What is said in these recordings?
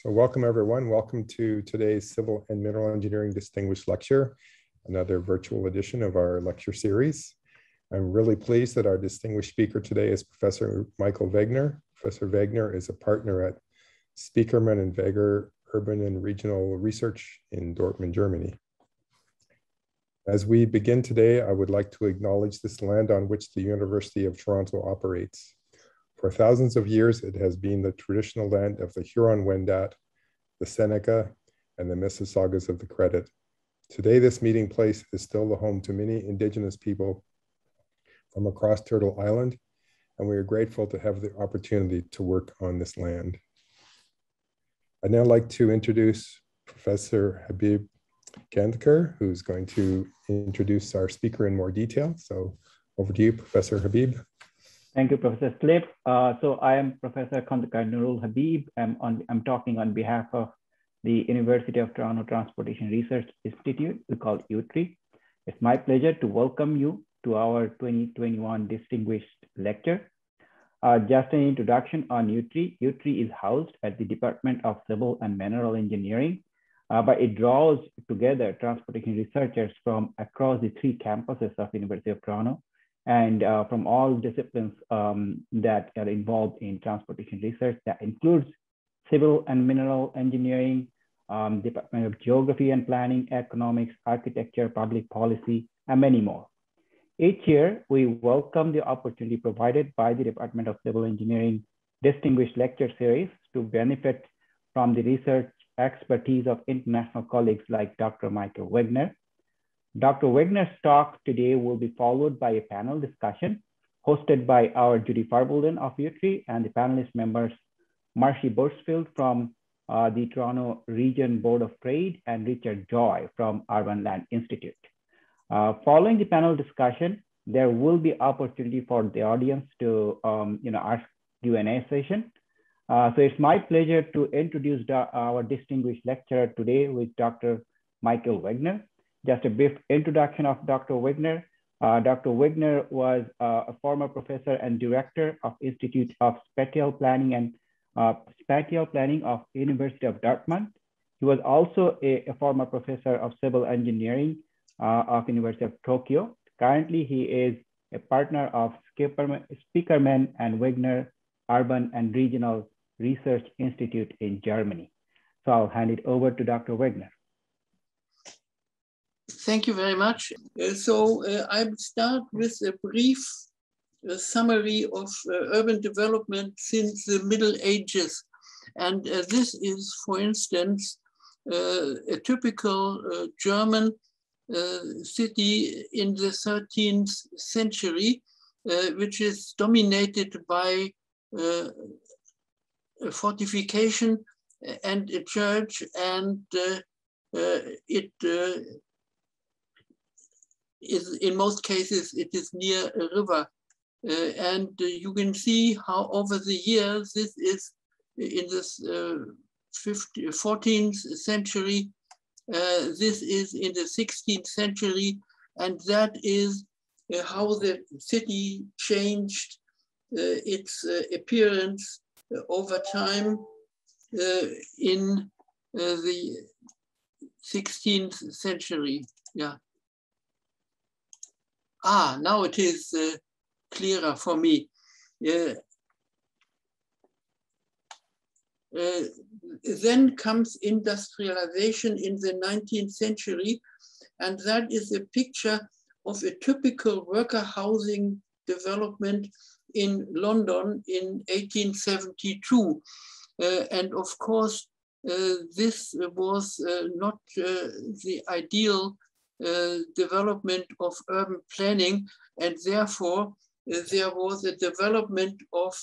So welcome everyone. Welcome to today's Civil and Mineral Engineering Distinguished Lecture, another virtual edition of our lecture series. I'm really pleased that our distinguished speaker today is Professor Michael Wegener. Professor Wegener is a partner at Spiekermann and Wegener Urban and Regional Research in Dortmund, Germany. As we begin today, I would like to acknowledge this land on which the University of Toronto operates. For thousands of years, it has been the traditional land of the Huron-Wendat, the Seneca, and the Mississaugas of the Credit. Today, this meeting place is still the home to many Indigenous people from across Turtle Island, and we are grateful to have the opportunity to work on this land. I'd now like to introduce Professor Habib Khandker, who's going to introduce our speaker in more detail. So over to you, Professor Habib. Thank you, Professor Slip. Uh, so I am Professor Khandker Nurul Habib. I'm, on, I'm talking on behalf of the University of Toronto Transportation Research Institute, we call UTRI. It's my pleasure to welcome you to our 2021 Distinguished Lecture. Uh, just an introduction on UTRI. UTRI is housed at the Department of Civil and Mineral Engineering, uh, but it draws together transportation researchers from across the three campuses of University of Toronto and uh, from all disciplines um, that are involved in transportation research. That includes civil and mineral engineering, um, Department of Geography and Planning, economics, architecture, public policy, and many more. Each year, we welcome the opportunity provided by the Department of Civil Engineering Distinguished Lecture Series to benefit from the research expertise of international colleagues like Dr. Michael Wegener, Dr. Wegener's talk today will be followed by a panel discussion hosted by our Judy Farvolden of UTRI and the panelist members, Marcy Burchfield from uh, the Toronto Region Board of Trade and Richard Joy from Urban Land Institute. Uh, following the panel discussion, there will be opportunity for the audience to um, you know, ask Q&A session. Uh, so it's my pleasure to introduce our distinguished lecturer today with Dr. Michael Wegener. Just a brief introduction of Dr. Wegener. Uh, Dr. Wegener was uh, a former professor and director of Institute of Spatial Planning and uh, Spatial Planning of University of Dortmund. He was also a, a former professor of civil engineering uh, of University of Tokyo. Currently, he is a partner of Spiekermann and Wegener Urban and Regional Research Institute in Germany. So I'll hand it over to Dr. Wegener. Thank you very much. Uh, so uh, I will start with a brief uh, summary of uh, urban development since the Middle Ages. And uh, this is, for instance, a typical German city in the 13th century, which is dominated by a fortification and a church and it is in most cases it is near a river. Uh, and uh, you can see how over the years this is in this uh, 50, 14th century, uh, this is in the 16th century, and that is uh, how the city changed uh, its appearance over time in the 16th century. Yeah. Ah, now it is uh, clearer for me. Uh, uh, then comes industrialization in the 19th century, and that is a picture of a typical worker housing development in London in 1872. Uh, and of course, uh, this was uh, not uh, the ideal development of urban planning, and therefore uh, there was a development of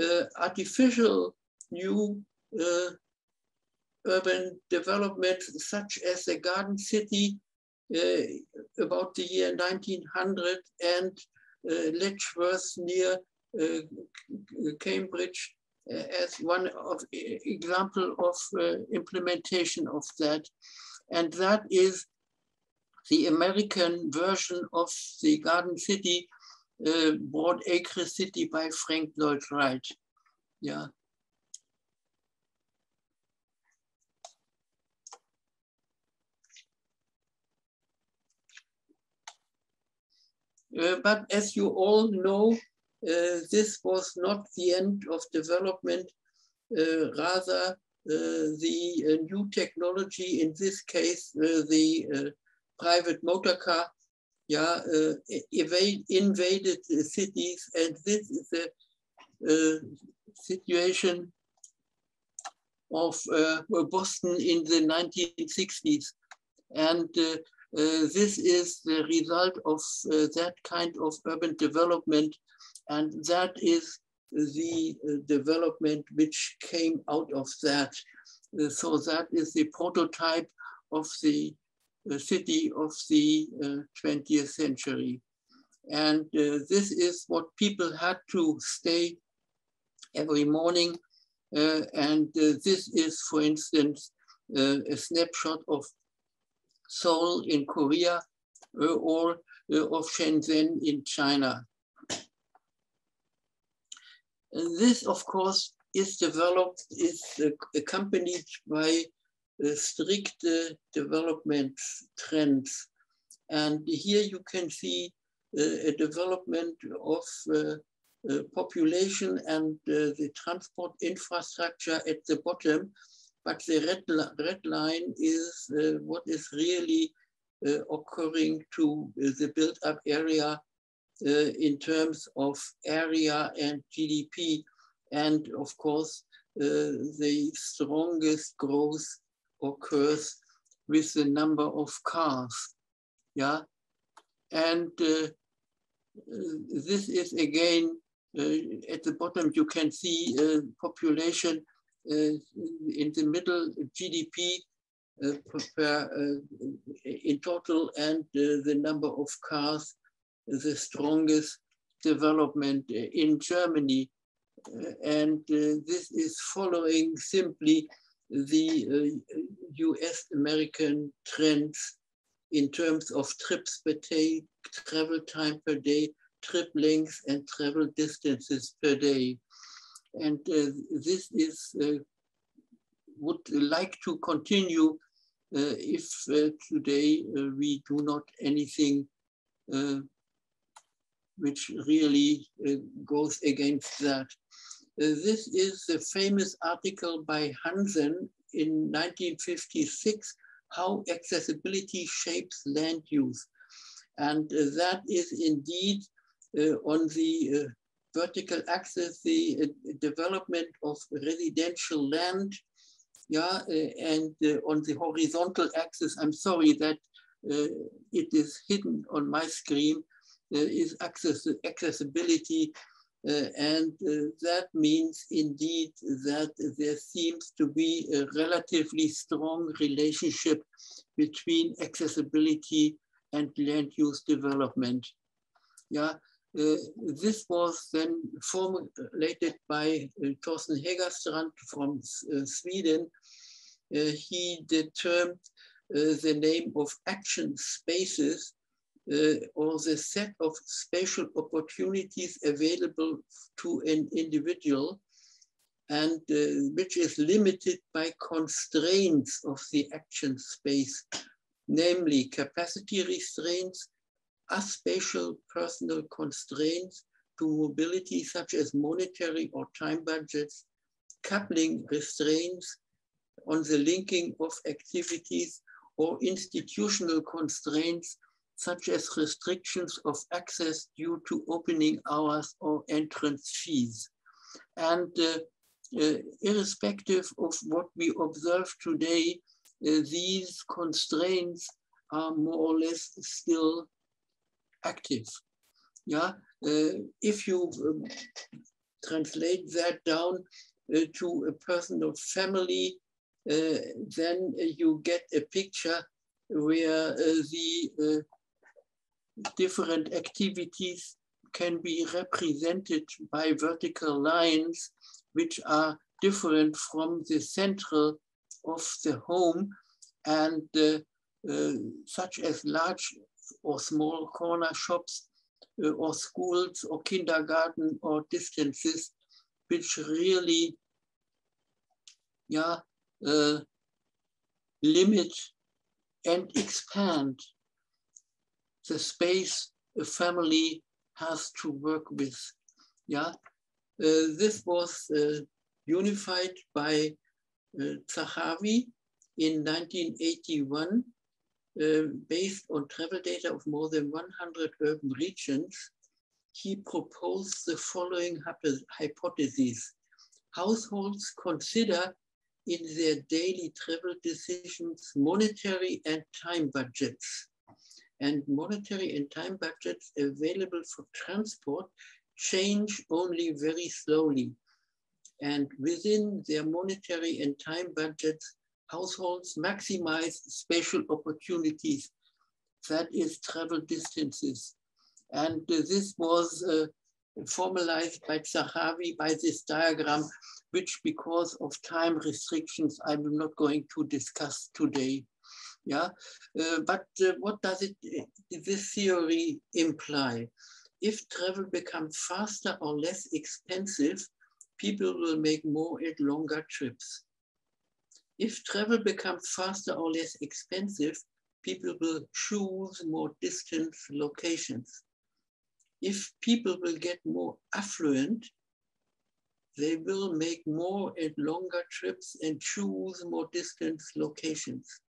uh, artificial new urban development, such as the Garden City about the year 1900 and Letchworth near Cambridge as one of example of uh, implementation of that. And that is the American version of the Garden City, uh, Broadacre City by Frank Lloyd Wright. Yeah. Uh, but as you all know, uh, this was not the end of development. Uh, rather, uh, the uh, new technology, in this case, uh, the private motor car, yeah, evade, invaded cities. And this is a situation of uh, Boston in the 1960s. And uh, uh, this is the result of that kind of urban development. And that is the development which came out of that. so that is the prototype of the city of the 20th century. And uh, this is what people had to stay every morning uh, and uh, this is, for instance, uh, a snapshot of Seoul in Korea or of Shenzhen in China. This, of course, is developed, is accompanied by strict development trends. And here you can see a development of uh, population and uh, the transport infrastructure at the bottom, but the red, red line is uh, what is really occurring to the built-up area in terms of area and GDP. And of course, the strongest growth occurs with the number of cars. Yeah, and uh, this is again uh, at the bottom, you can see uh, population uh, in the middle, GDP per, in total, and the number of cars, the strongest development in Germany. and this is following simply the US American trends in terms of trips per day, travel time per day, trip lengths and travel distances per day. And uh, this is, uh, would like to continue uh, if uh, today uh, we do not anything uh, which really goes against that. This is the famous article by Hansen in 1956, How Accessibility Shapes Land Use. And that is indeed uh, on the uh, vertical axis, the uh, development of residential land, yeah, and on the horizontal axis, I'm sorry that it is hidden on my screen, is access accessibility uh, and uh, that means indeed that there seems to be a relatively strong relationship between accessibility and land use development. Yeah, uh, this was then formulated by uh, Torsten Hägerstrand from uh, Sweden. he determined the name of action spaces or the set of spatial opportunities available to an individual and uh, which is limited by constraints of the action space, namely capacity restraints, aspatial personal constraints to mobility such as monetary or time budgets, coupling restraints on the linking of activities or institutional constraints such as restrictions of access due to opening hours or entrance fees. And uh, uh, irrespective of what we observe today, uh, these constraints are more or less still active. Yeah, uh, if you um, translate that down uh, to a person personal family, uh, then you get a picture where the different activities can be represented by vertical lines, which are different from the central of the home and uh, uh, such as large or small corner shops uh, or schools or kindergarten or distances, which really yeah, uh, limit and expand the space a family has to work with. Yeah, uh, this was uh, unified by uh, Zahavi in 1981 uh, based on travel data of more than 100 urban regions. He proposed the following hypotheses. Households consider in their daily travel decisions monetary and time budgets. And monetary and time budgets available for transport change only very slowly. And within their monetary and time budgets, households maximize spatial opportunities, that is travel distances. And uh, this was uh, formalized by Zahavi by this diagram, which because of time restrictions, I'm not going to discuss today. Yeah, uh, but uh, what does it, this theory imply? if travel becomes faster or less expensive, people will make more and longer trips. If travel becomes faster or less expensive, people will choose more distant locations. If people will get more affluent, they will make more and longer trips and choose more distant locations.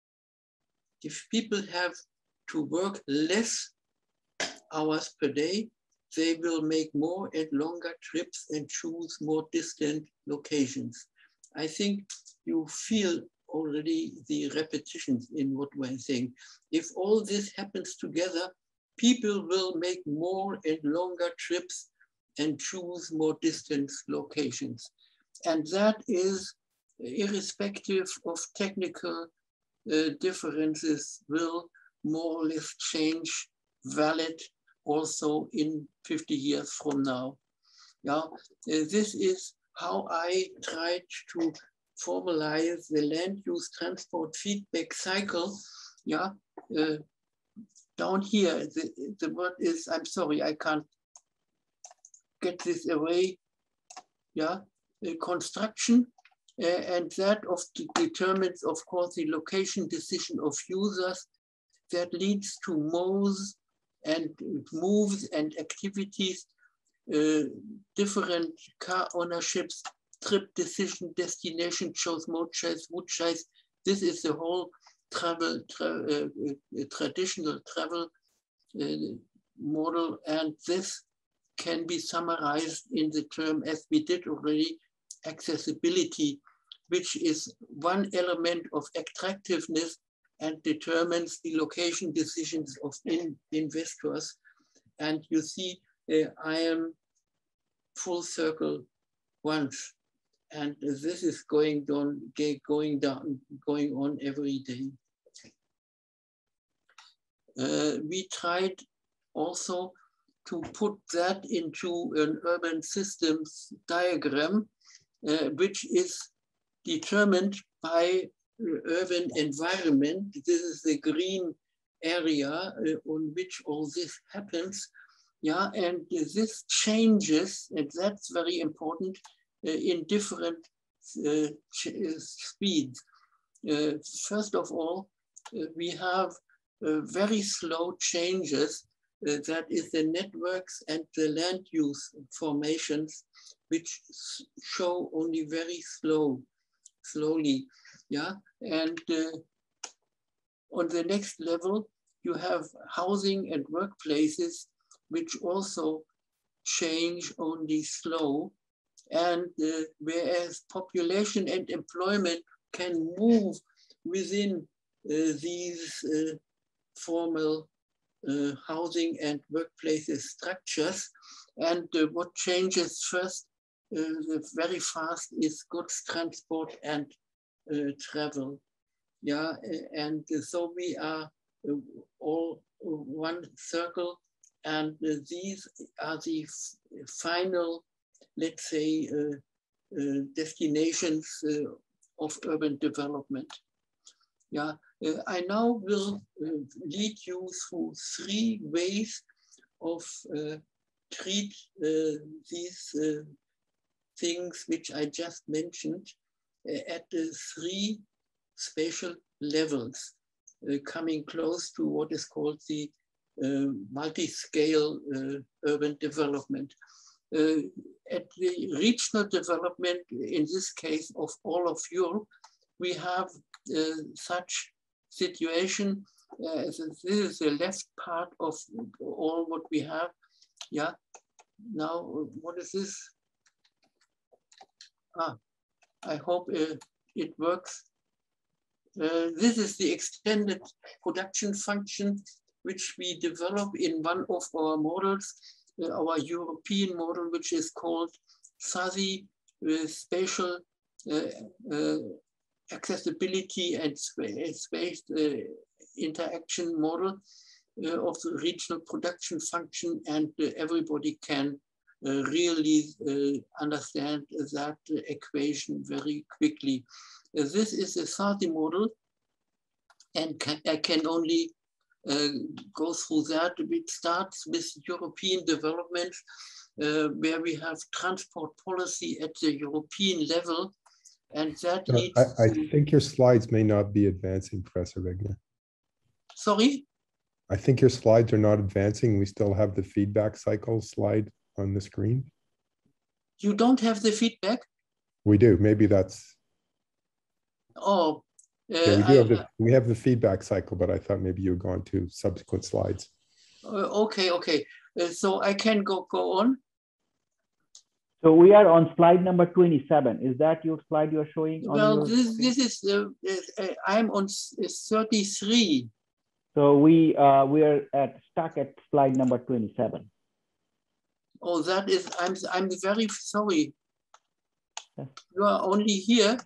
If people have to work less hours per day, they will make more and longer trips and choose more distant locations. I think you feel already the repetitions in what we're saying. If all this happens together, people will make more and longer trips and choose more distant locations. And that is irrespective of technical differences will more or less change valid also in 50 years from now. Yeah, uh, this is how I tried to formalize the land use transport feedback cycle. Yeah, uh, down here, the, the word is, I'm sorry, I can't get this away. Yeah, the construction uh, and that of determines, of course, the location decision of users that leads to modes and moves and activities, uh, different car ownerships, trip decision, destination choice, mode choice, route choice. This is the whole travel, tra uh, uh, traditional travel uh, model. And this can be summarized in the term, as we did already, accessibility, which is one element of attractiveness and determines the location decisions of in, investors. And you see, uh, I am full circle once. And this is going down, going down, going on every day. Uh, we tried also to put that into an urban systems diagram, uh, which is determined by urban environment. This is the green area uh, on which all this happens. Yeah, and this changes, and that's very important, uh, in different uh, uh speeds. Uh, first of all, uh, we have very slow changes that is the networks and the land use formations, which show only very slow, slowly. Yeah, and uh, on the next level, you have housing and workplaces, which also change only slow. And uh, whereas population and employment can move within uh, these uh, formal uh, housing and workplaces structures. And uh, what changes first very fast is goods transport and uh, travel. Yeah, and so we are uh, all one circle and these are the final, let's say, uh, destinations of urban development. Yeah, uh, I now will uh, lead you through three ways of uh, treat these things which I just mentioned uh, at the three spatial levels, uh, coming close to what is called the uh, multi-scale uh, urban development. at the regional development, in this case of all of Europe, we have such situation. this is the left part of all what we have. Yeah. Now, what is this? Ah, I hope uh, it works. Uh, this is the extended production function which we develop in one of our models, uh, our European model, which is called SASI, with Spatial uh, uh, Accessibility and Space Interaction Model of the regional production function, and everybody can uh, really uh, understand that equation very quickly. Uh, this is a SASI model, and can, I can only go through that. It starts with European development, where we have transport policy at the European level, and that uh, I, I think your slides may not be advancing, Professor Wegener. Sorry? I think your slides are not advancing. We still have the feedback cycle slide on the screen? You don't have the feedback? We do. Maybe that's. Oh. Uh, yeah, we do I, have the we have the feedback cycle, but I thought maybe you were going to subsequent slides. Uh, okay, okay. Uh, so I can go go on. So we are on slide number 27. Is that your slide you're showing? Well, this, this is, uh, uh, I'm on 33. So we, uh, we are at stuck at slide number 27. Oh, that is, I'm, I'm very sorry. You are only here.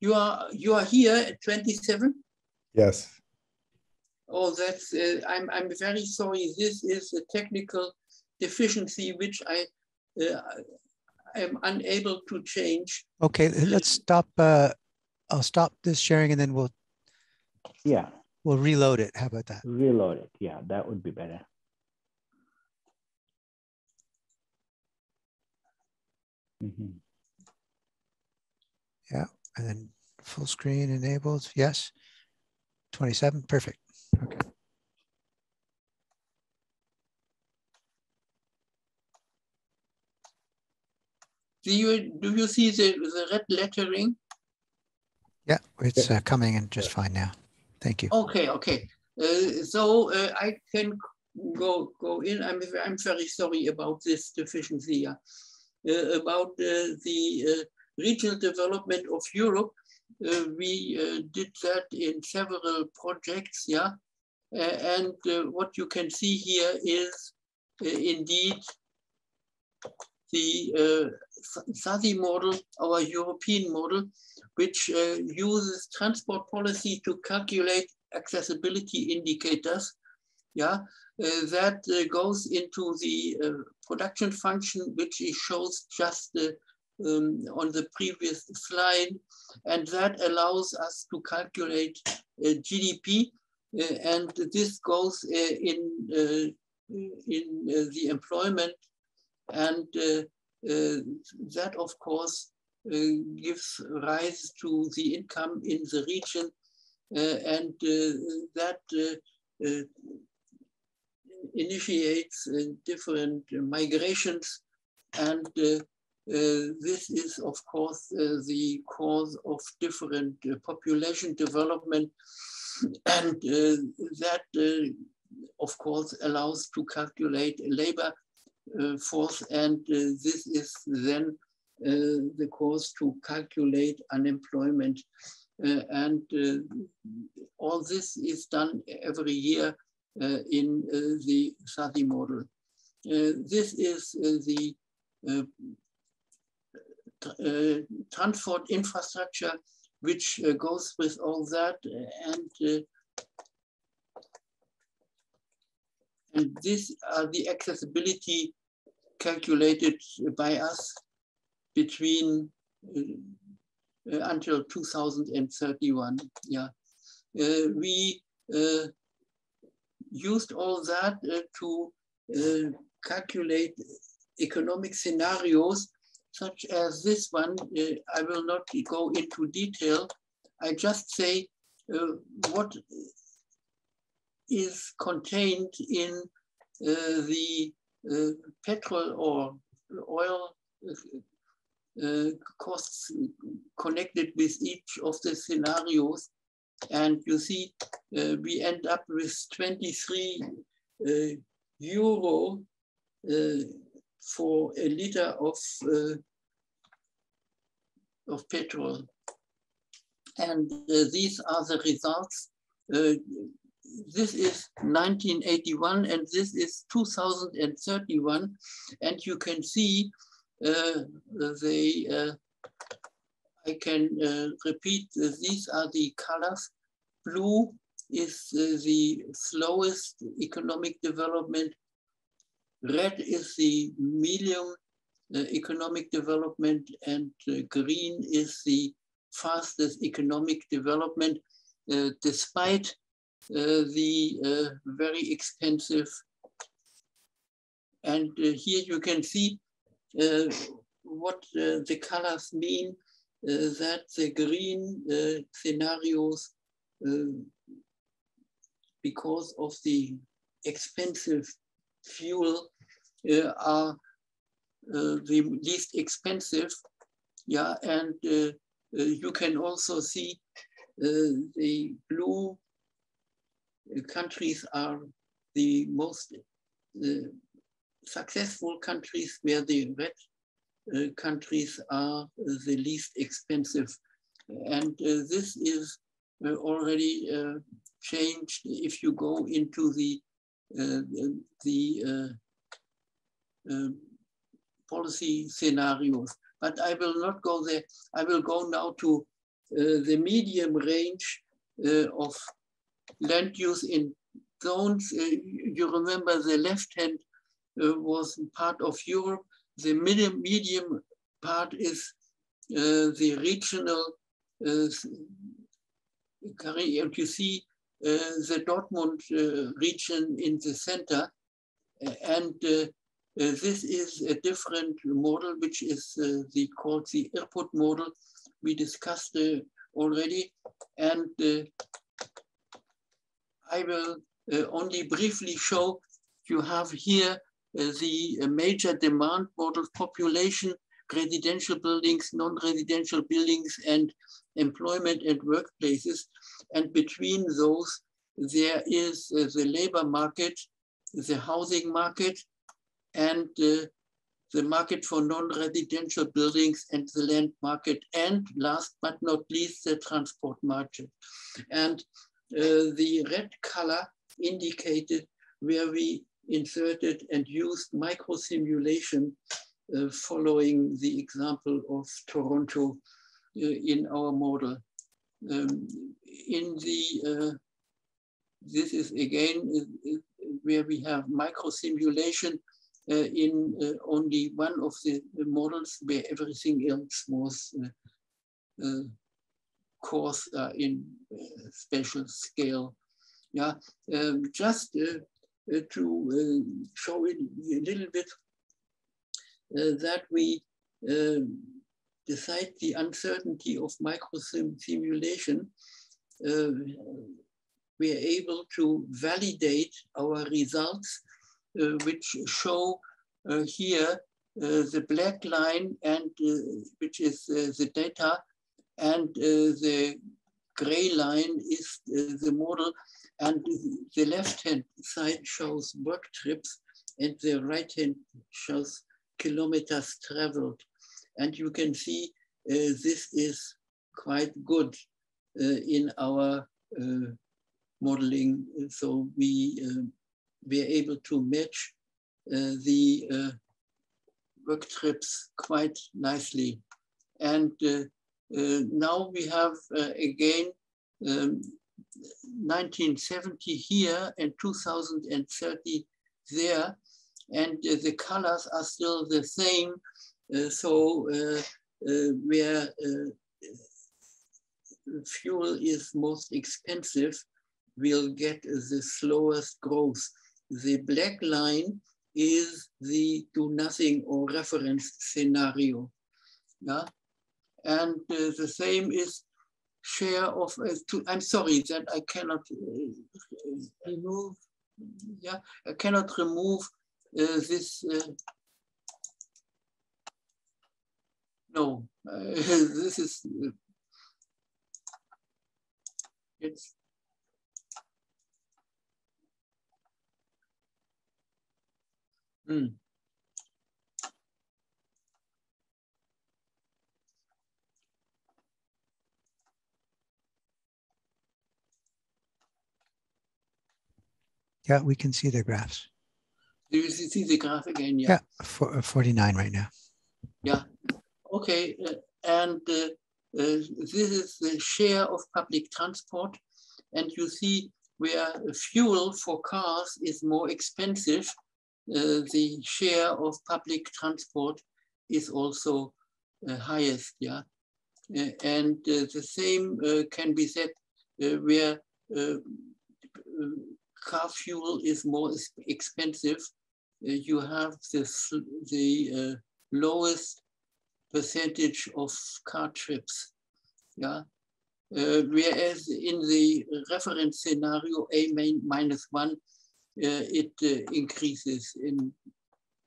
You are, you are here at 27? Yes. Oh, that's, uh, I'm, I'm very sorry. This is a technical deficiency which I, uh, I'm unable to change. Okay, let's stop. Uh, I'll stop this sharing and then we'll. Yeah. We'll reload it. How about that? Reload it. Yeah, that would be better. Mm -hmm. Yeah, and then full screen enabled. Yes. 27, perfect. Okay. Do you do you see the, the red lettering? Yeah, it's uh, coming in just fine now. Thank you. Okay, okay. Uh, so uh, I can go go in. I'm I'm very sorry about this deficiency. Uh, about uh, the uh, regional development of Europe. we did that in several projects, yeah. and what you can see here is indeed the uh, SASI model, our European model, which uh, uses transport policy to calculate accessibility indicators. Yeah, uh, that uh, goes into the uh, production function, which shows just um, on the previous slide. And that allows us to calculate GDP. and this goes in, in the employment. And that, of course, uh, gives rise to the income in the region uh, and uh, that initiates uh, different migrations. And uh, uh, this is of course the cause of different population development. And that of course allows to calculate labor force. And this is then uh, the cause to calculate unemployment. Uh, and uh, all this is done every year uh, in uh, the SASI model. Uh, this is the transport infrastructure which goes with all that and and these are the accessibility calculated by us between uh, until 2031. Yeah, uh, we uh, used all that uh, to uh, calculate economic scenarios such as this one. Uh, I will not go into detail. I just say what is contained in the petrol or oil uh, costs connected with each of the scenarios. And you see, uh, we end up with 23 uh, euro uh, for a liter of, of petrol. And these are the results this is 1981 and this is 2031 and you can see uh, they uh, I can uh, repeat these are the colors. Blue is the slowest economic development. Red is the medium economic development. And green is the fastest economic development uh, despite uh, the uh, very expensive. And uh, here you can see what the colors mean, that the green scenarios, because of the expensive fuel, are the least expensive. Yeah, and you can also see the blue countries are the most uh, successful countries where the red countries are the least expensive. And uh, this is uh, already uh, changed if you go into the, uh, the policy scenarios. But I will not go there. I will go now to the medium range of land use in zones. Uh, you remember the left hand uh, was part of Europe. The medium, medium part is uh, the regional, and you see the Dortmund region in the center. And uh, this is a different model, which is uh, the, called the IRPUD model. We discussed uh, already. And I will uh, only briefly show you have here uh, the uh, major demand model population, residential buildings, non-residential buildings, and employment and workplaces. And between those, there is the labor market, the housing market, and uh, the market for non-residential buildings and the land market, and last but not least, the transport market. And uh, the red color indicated where we inserted and used microsimulation uh, following the example of Toronto uh, in our model. Um, in the, uh, this is again uh, where we have microsimulation uh, in only one of the models where everything else was course uh, in uh, special scale. Yeah, um, just uh, to show it a little bit that we decide the uncertainty of microsimulation, uh, we are able to validate our results, uh, which show uh, here the black line and which is the data and uh, the gray line is uh, the model and the left hand side shows work trips and the right hand shows kilometers traveled. And you can see uh, this is quite good uh, in our uh, modeling. So we uh, were able to match the work trips quite nicely. And uh, now we have uh, again um, 1970 here and 2030 there, and uh, the colors are still the same. so where fuel is most expensive, we'll get the slowest growth. The black line is the do nothing or reference scenario. Yeah? And uh, the same is share of, uh, to, I'm sorry that I cannot uh, remove, yeah, I cannot remove uh, this, uh, no, this is, it's Mm. Yeah, we can see the graphs. Do you see the graph again? Yeah, yeah for, uh, 49 right now. Yeah, okay. Uh, and uh, uh, this is the share of public transport. And you see where fuel for cars is more expensive uh, the share of public transport is also uh, highest, yeah. Uh, and the same can be said where car fuel is more expensive, you have this, the lowest percentage of car trips. Yeah. Uh, whereas in the reference scenario A main minus one, uh, it uh, increases in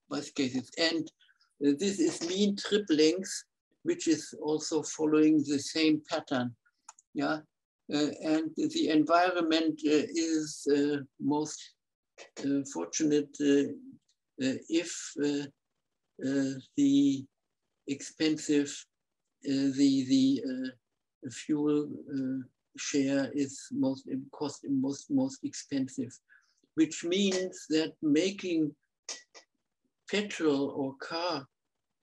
both cases. And uh, this is mean trip length, which is also following the same pattern. Yeah, Uh, and the environment uh, is uh, most fortunate if the expensive the the fuel share is most cost most most expensive which means that making petrol or car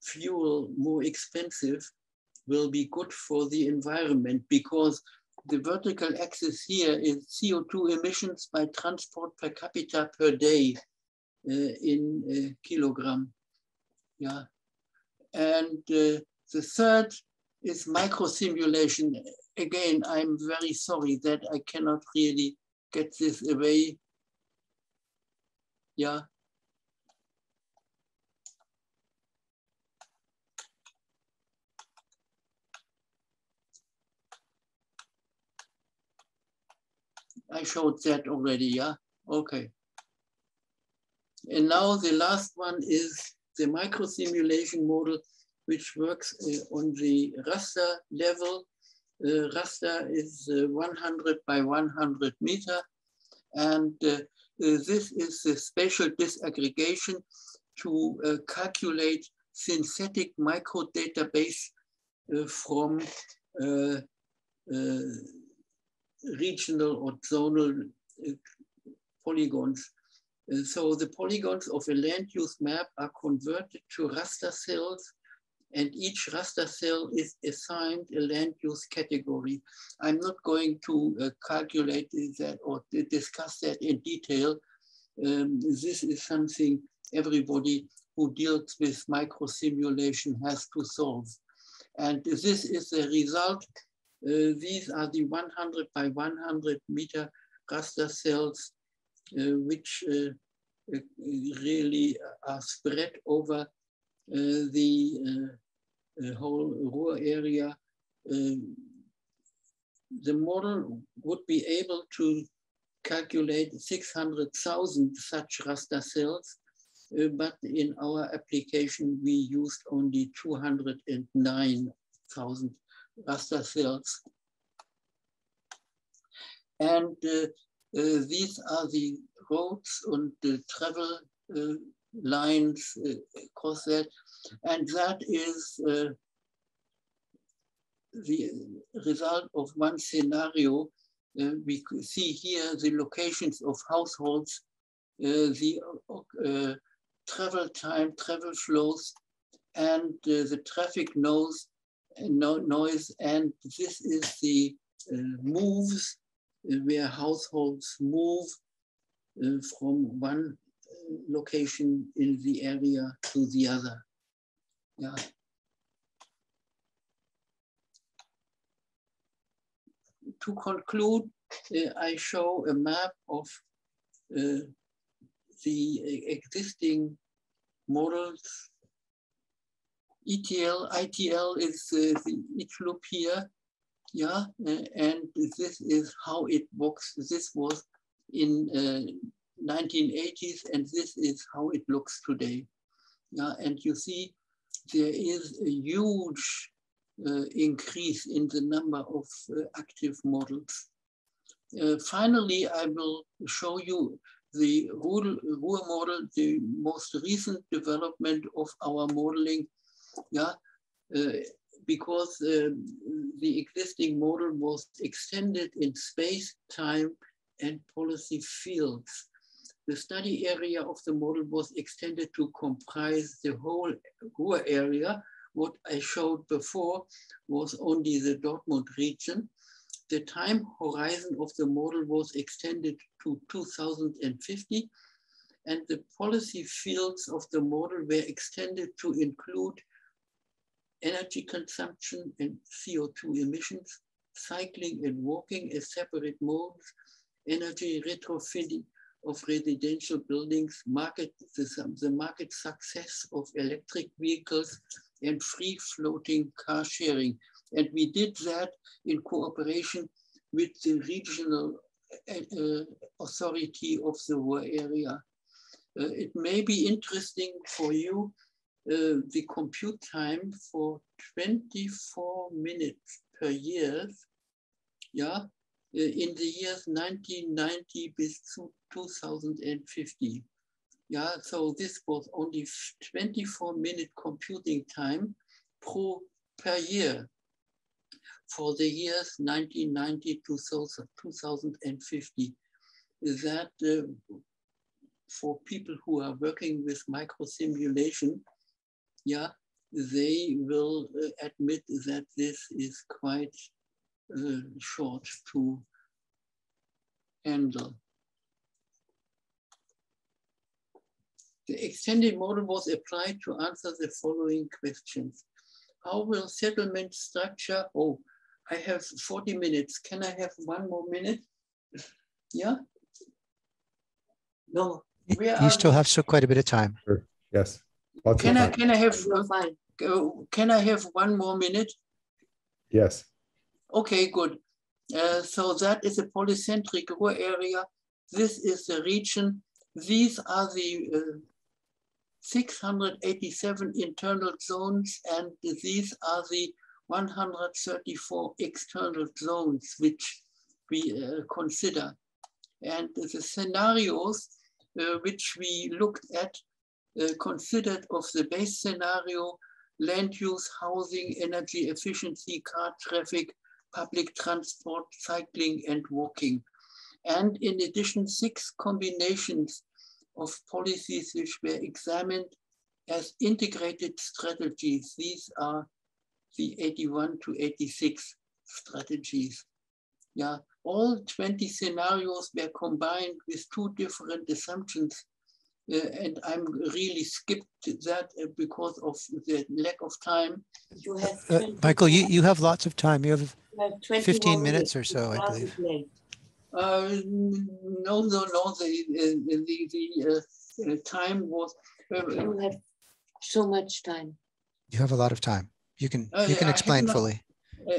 fuel more expensive will be good for the environment because the vertical axis here is CO2 emissions by transport per capita per day uh, in uh, kilogram. Yeah. And uh, the third is micro simulation. Again, I'm very sorry that I cannot really get this away yeah. I showed that already, yeah? Okay. And now the last one is the micro simulation model, which works uh, on the raster level. Uh, raster is uh, 100 by 100 meter. And uh, uh, this is the spatial disaggregation to uh, calculate synthetic microdatabase uh, from regional or zonal polygons. Uh, so the polygons of a land use map are converted to raster cells and each raster cell is assigned a land use category. I'm not going to uh, calculate that or discuss that in detail. Um, this is something everybody who deals with micro simulation has to solve. And this is the result. Uh, these are the 100 by 100 meter raster cells, uh, which uh, really are spread over the whole Ruhr area, um, the model would be able to calculate 600,000 such raster cells, uh, but in our application, we used only 209,000 raster cells. And uh, uh, these are the roads and the travel uh, lines across that. And that is the result of one scenario. Uh, we see here the locations of households, uh, the uh, travel time, travel flows, and the traffic noise, no, noise. And this is the uh, moves uh, where households move uh, from one location in the area to the other. Yeah. To conclude, uh, I show a map of uh, the existing models. ETL, ITL is uh, the each loop here. Yeah, and this is how it works. This was in uh, 1980s, and this is how it looks today. Yeah, and you see there is a huge uh, increase in the number of uh, active models. Uh, finally, I will show you the Ruhr, model, the most recent development of our modeling. Yeah, uh, because uh, the existing model was extended in space, time, and policy fields. The study area of the model was extended to comprise the whole Ruhr area. What I showed before was only the Dortmund region. The time horizon of the model was extended to 2050 and the policy fields of the model were extended to include energy consumption and CO2 emissions, cycling and walking as separate modes, energy retrofitting of residential buildings, market, the, the market success of electric vehicles, and free floating car sharing. And we did that in cooperation with the regional uh, uh authority of the Ruhr area. Uh, it may be interesting for you uh, the compute time for 24 minutes per year, yeah, uh, in the years 1990 to 2050. Yeah, so this was only 24 minute computing time pro, per year for the years 1990 to 2050. That uh, for people who are working with micro simulation, yeah, they will uh, admit that this is quite uh, short to handle. The extended model was applied to answer the following questions. How will settlement structure, oh, I have 40 minutes. Can I have one more minute? Yeah? No. you still have so quite a bit of time. Sure. Yes. Lots can I can I have uh, can I have one more minute? Yes. Okay, good. Uh, so that is a polycentric Ruhr area. This is the region. These are the uh, 687 internal zones, and these are the 134 external zones which we uh, consider. And the scenarios uh, which we looked at considered of the base scenario, land use, housing, energy efficiency, car traffic, public transport, cycling, and walking. And in addition, six combinations of policies which were examined as integrated strategies. These are the 81 to 86 strategies. Yeah, all 20 scenarios were combined with two different assumptions uh, Uh, and I'm really skipped that uh, because of the lack of time. You have uh, Michael, you, you have lots of time. You have, you have 15 minutes or so, I believe. Uh, no, no, no. The uh, the the, the time was. you have so much time. You have a lot of time. You can you can explain not, fully.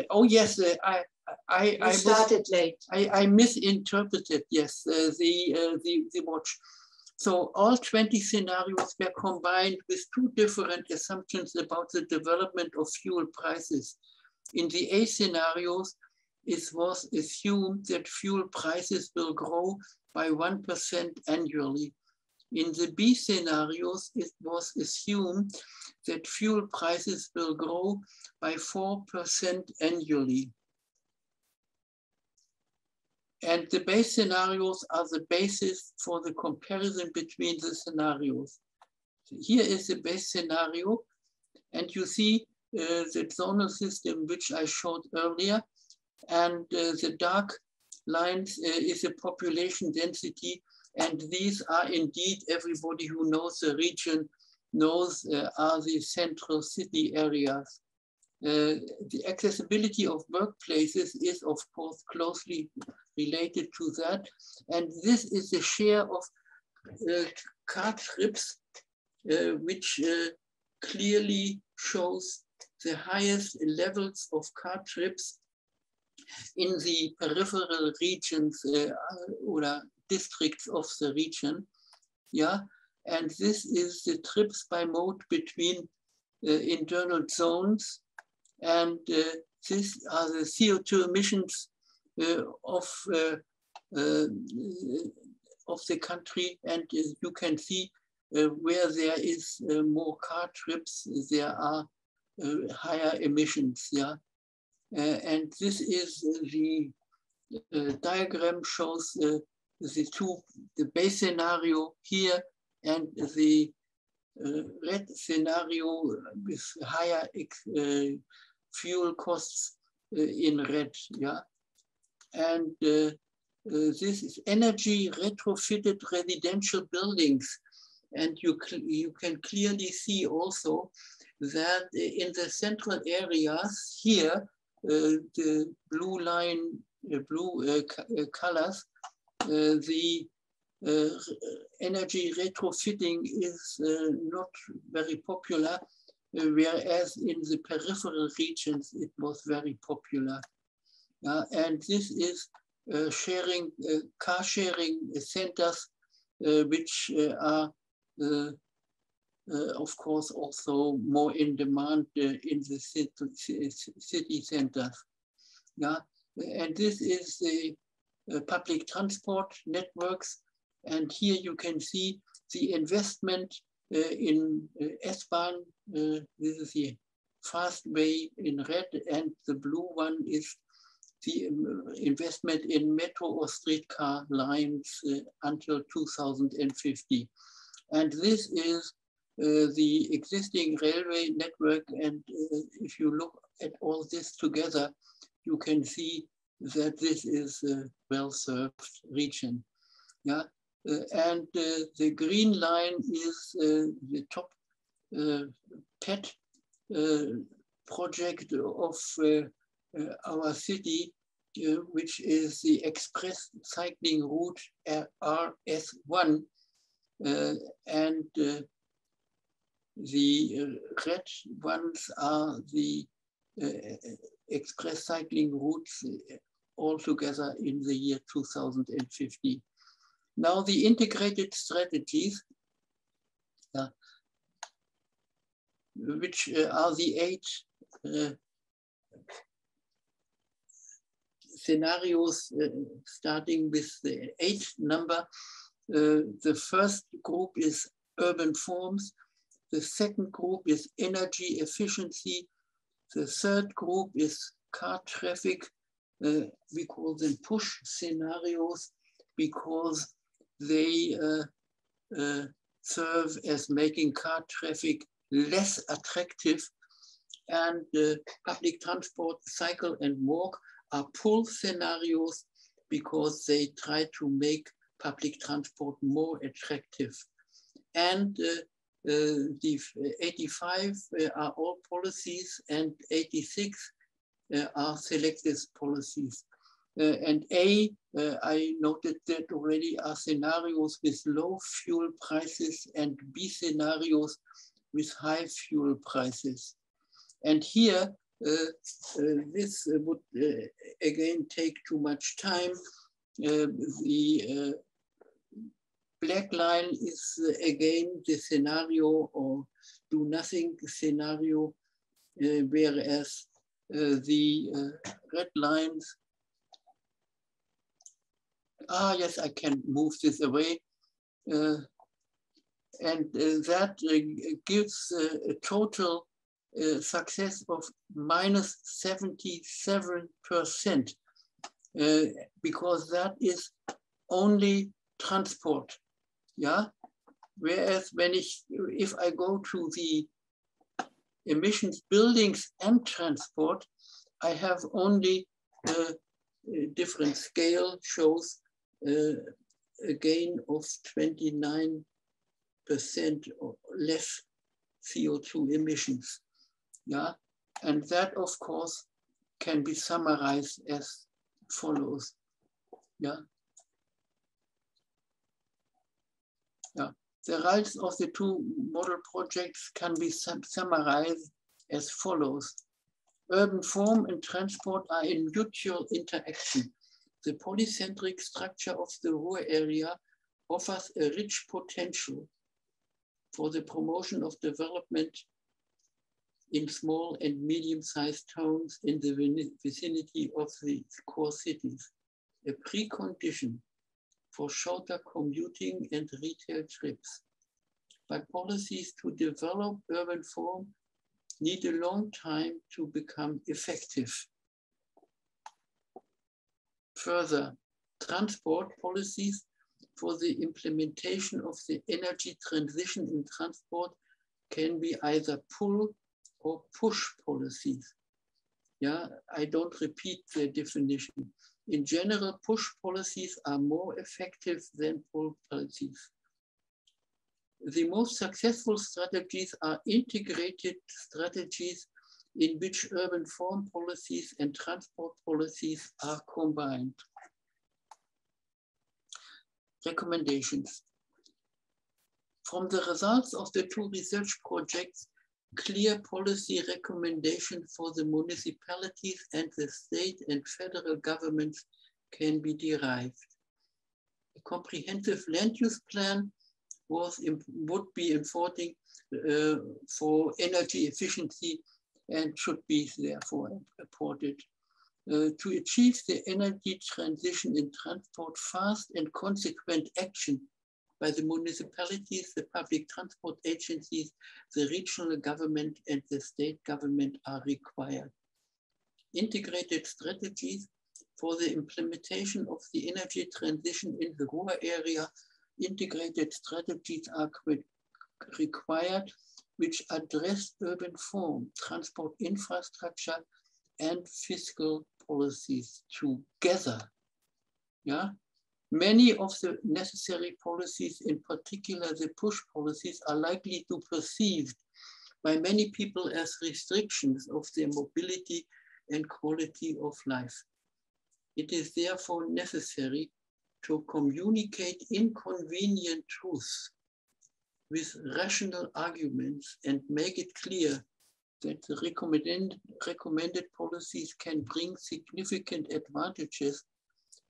oh yes, I I I started was, late. I, I misinterpreted. Yes, the the the watch. So all 20 scenarios were combined with two different assumptions about the development of fuel prices. In the A scenarios, it was assumed that fuel prices will grow by 1% annually. In the B scenarios, it was assumed that fuel prices will grow by 4% annually. And the base scenarios are the basis for the comparison between the scenarios. Here is the base scenario, and you see uh, the zonal system which I showed earlier, and uh, the dark lines uh, is the population density, and these are indeed everybody who knows the region knows uh, are the central city areas. Uh, the accessibility of workplaces is of course closely related to that. And this is the share of uh, car trips, uh, which uh, clearly shows the highest levels of car trips in the peripheral regions uh, or districts of the region. Yeah, and this is the trips by mode between internal zones. And uh, these are the CO2 emissions uh, of, uh, uh, of the country. And you can see where there is more car trips, there are higher emissions. Yeah. and this is the diagram shows the two, the base scenario here and the uh, red scenario with higher uh, fuel costs uh, in red, yeah. And uh, uh, this is energy retrofitted residential buildings. And you, you can clearly see also that in the central areas here, the blue line, blue colors, the uh, energy retrofitting is uh, not very popular, whereas in the peripheral regions it was very popular. and this is sharing, car sharing centers, which are uh, of course, also more in demand uh, in the city, centers. Yeah, and this is the uh, public transport networks and here you can see the investment uh, in S-Bahn. This is the fast way in red and the blue one is the um, investment in metro or streetcar lines uh, until 2050. And this is uh, the existing railway network. And uh, if you look at all this together, you can see that this is a well-served region. Yeah, Uh, and uh, the green line is uh, the top uh, pet uh, project of our city, which is the express cycling route RS1. and the red ones are the express cycling routes altogether in the year 2050. Now the integrated strategies, uh, which uh, are the eight uh, scenarios uh, starting with the eight number. Uh, the first group is urban forms. The second group is energy efficiency. The third group is car traffic. Uh, we call them push scenarios because they uh, uh, serve as making car traffic less attractive and uh, public transport, cycle and walk are pull scenarios because they try to make public transport more attractive. And uh, uh, the 85 uh, are all policies and 86 are selective policies. Uh, and A, uh, I noted that already are scenarios with low fuel prices and B scenarios with high fuel prices. And here, uh, uh this would uh, again take too much time. Uh, the black line is again the scenario or do nothing scenario, whereas the red lines ah, yes, I can move this away. Uh, and uh, that uh, gives uh, a total uh, success of minus 77%, uh, because that is only transport, yeah? Whereas when ich, if I go to the emissions buildings and transport, I have only a different scale shows Uh, a gain of 29% or less CO2 emissions. Yeah, and that of course can be summarized as follows. Yeah. Yeah. The results of the two model projects can be summarized as follows. urban form and transport are in mutual interaction. The polycentric structure of the Ruhr area offers a rich potential for the promotion of development in small and medium-sized towns in the vicinity of the core cities, a precondition for shorter commuting and retail trips. But policies to develop urban form need a long time to become effective. Further, transport policies for the implementation of the energy transition in transport can be either pull or push policies. Yeah, I don't repeat the definition. In general, push policies are more effective than pull policies. The most successful strategies are integrated strategies in which urban form policies and transport policies are combined. Recommendations. From the results of the two research projects, clear policy recommendations for the municipalities and the state and federal governments can be derived. A comprehensive land use plan was would be important uh, for energy efficiency and should be therefore reported. Uh, to achieve the energy transition in transport, fast and consequent action by the municipalities, the public transport agencies, the regional government and the state government are required. Integrated strategies for the implementation of the energy transition in the Ruhr area, integrated strategies are required which address urban form, transport infrastructure, and fiscal policies together. Yeah, Many of the necessary policies, in particular the push policies, are likely to be perceived by many people as restrictions of their mobility and quality of life. It is therefore necessary to communicate inconvenient truths with rational arguments and make it clear that the recommended, recommended policies can bring significant advantages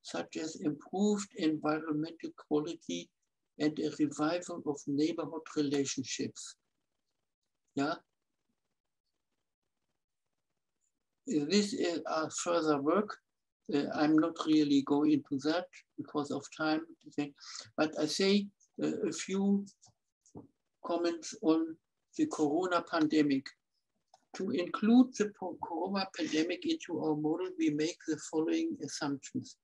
such as improved environmental quality and a revival of neighborhood relationships. Yeah. This is our further work. Uh, I'm not really going into that because of time, but I say uh, a few comments on the corona pandemic. To include the corona pandemic into our model, we make the following assumptions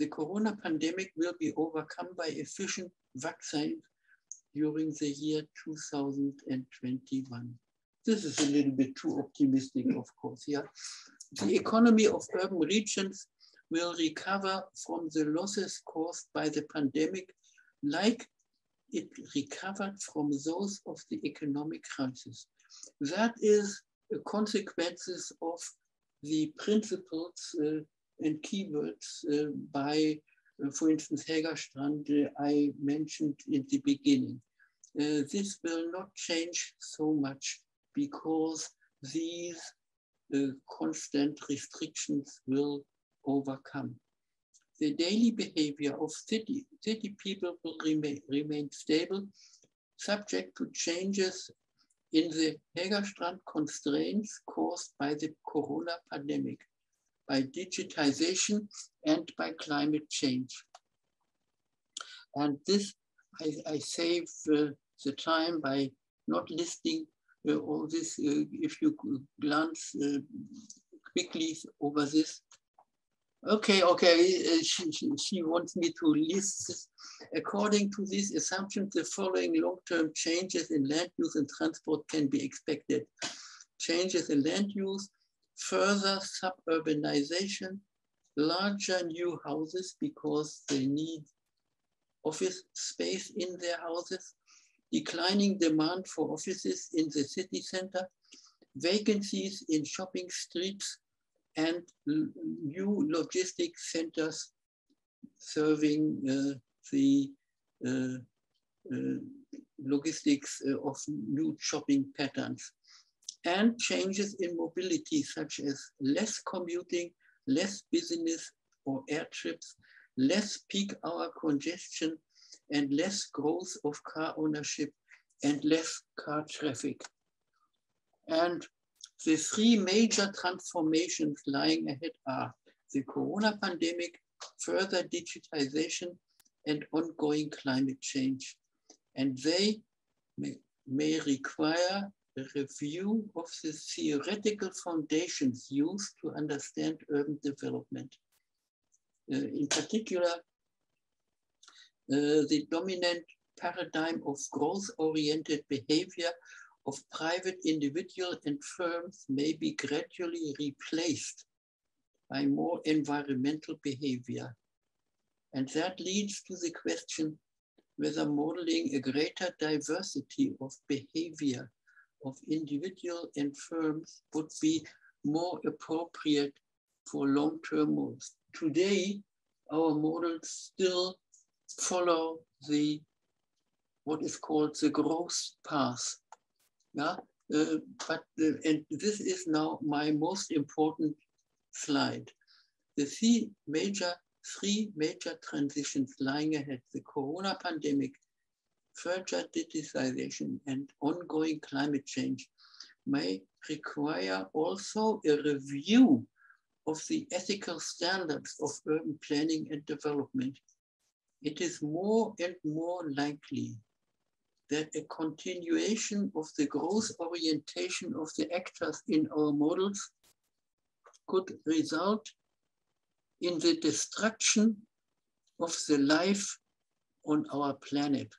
the corona pandemic will be overcome by efficient vaccines during the year 2021. This is a little bit too optimistic, of course, yeah. The economy of urban regions will recover from the losses caused by the pandemic like it recovered from those of the economic crisis. That is the consequences of the principles uh, and keywords uh, by, uh, for instance, Hägerstrand, uh, I mentioned in the beginning. this will not change so much because these constant restrictions will overcome. The daily behavior of city, city people will remain, remain stable, subject to changes in the Hägerstrand constraints caused by the corona pandemic by digitization and by climate change. And this, I, I save uh, the time by not listing uh, all this. Uh, if you glance uh, quickly over this. Okay, okay, uh, she, she, she wants me to list. According to these assumptions, the following long-term changes in land use and transport can be expected. Changes in land use, further suburbanization, larger new houses because they need office space in their houses, declining demand for offices in the city center, vacancies in shopping streets, and new logistics centers serving uh, the uh, uh, logistics uh, of new shopping patterns and changes in mobility, such as less commuting, less business or air trips, less peak hour congestion, and less growth of car ownership and less car traffic. And the three major transformations lying ahead are the corona pandemic, further digitization, and ongoing climate change. And they may, may require a review of the theoretical foundations used to understand urban development. Uh, in particular, uh, the dominant paradigm of growth-oriented behavior of private individual and firms may be gradually replaced by more environmental behavior. And that leads to the question whether modeling a greater diversity of behavior of individual and firms would be more appropriate for long-term modes. Today, our models still follow the what is called the growth path. Yeah, uh, but uh, and this is now my most important slide. The three major three major transitions lying ahead: the Corona pandemic, further digitization, and ongoing climate change may require also a review of the ethical standards of urban planning and development. It is more and more likely that a continuation of the growth orientation of the actors in our models could result in the destruction of the life on our planet.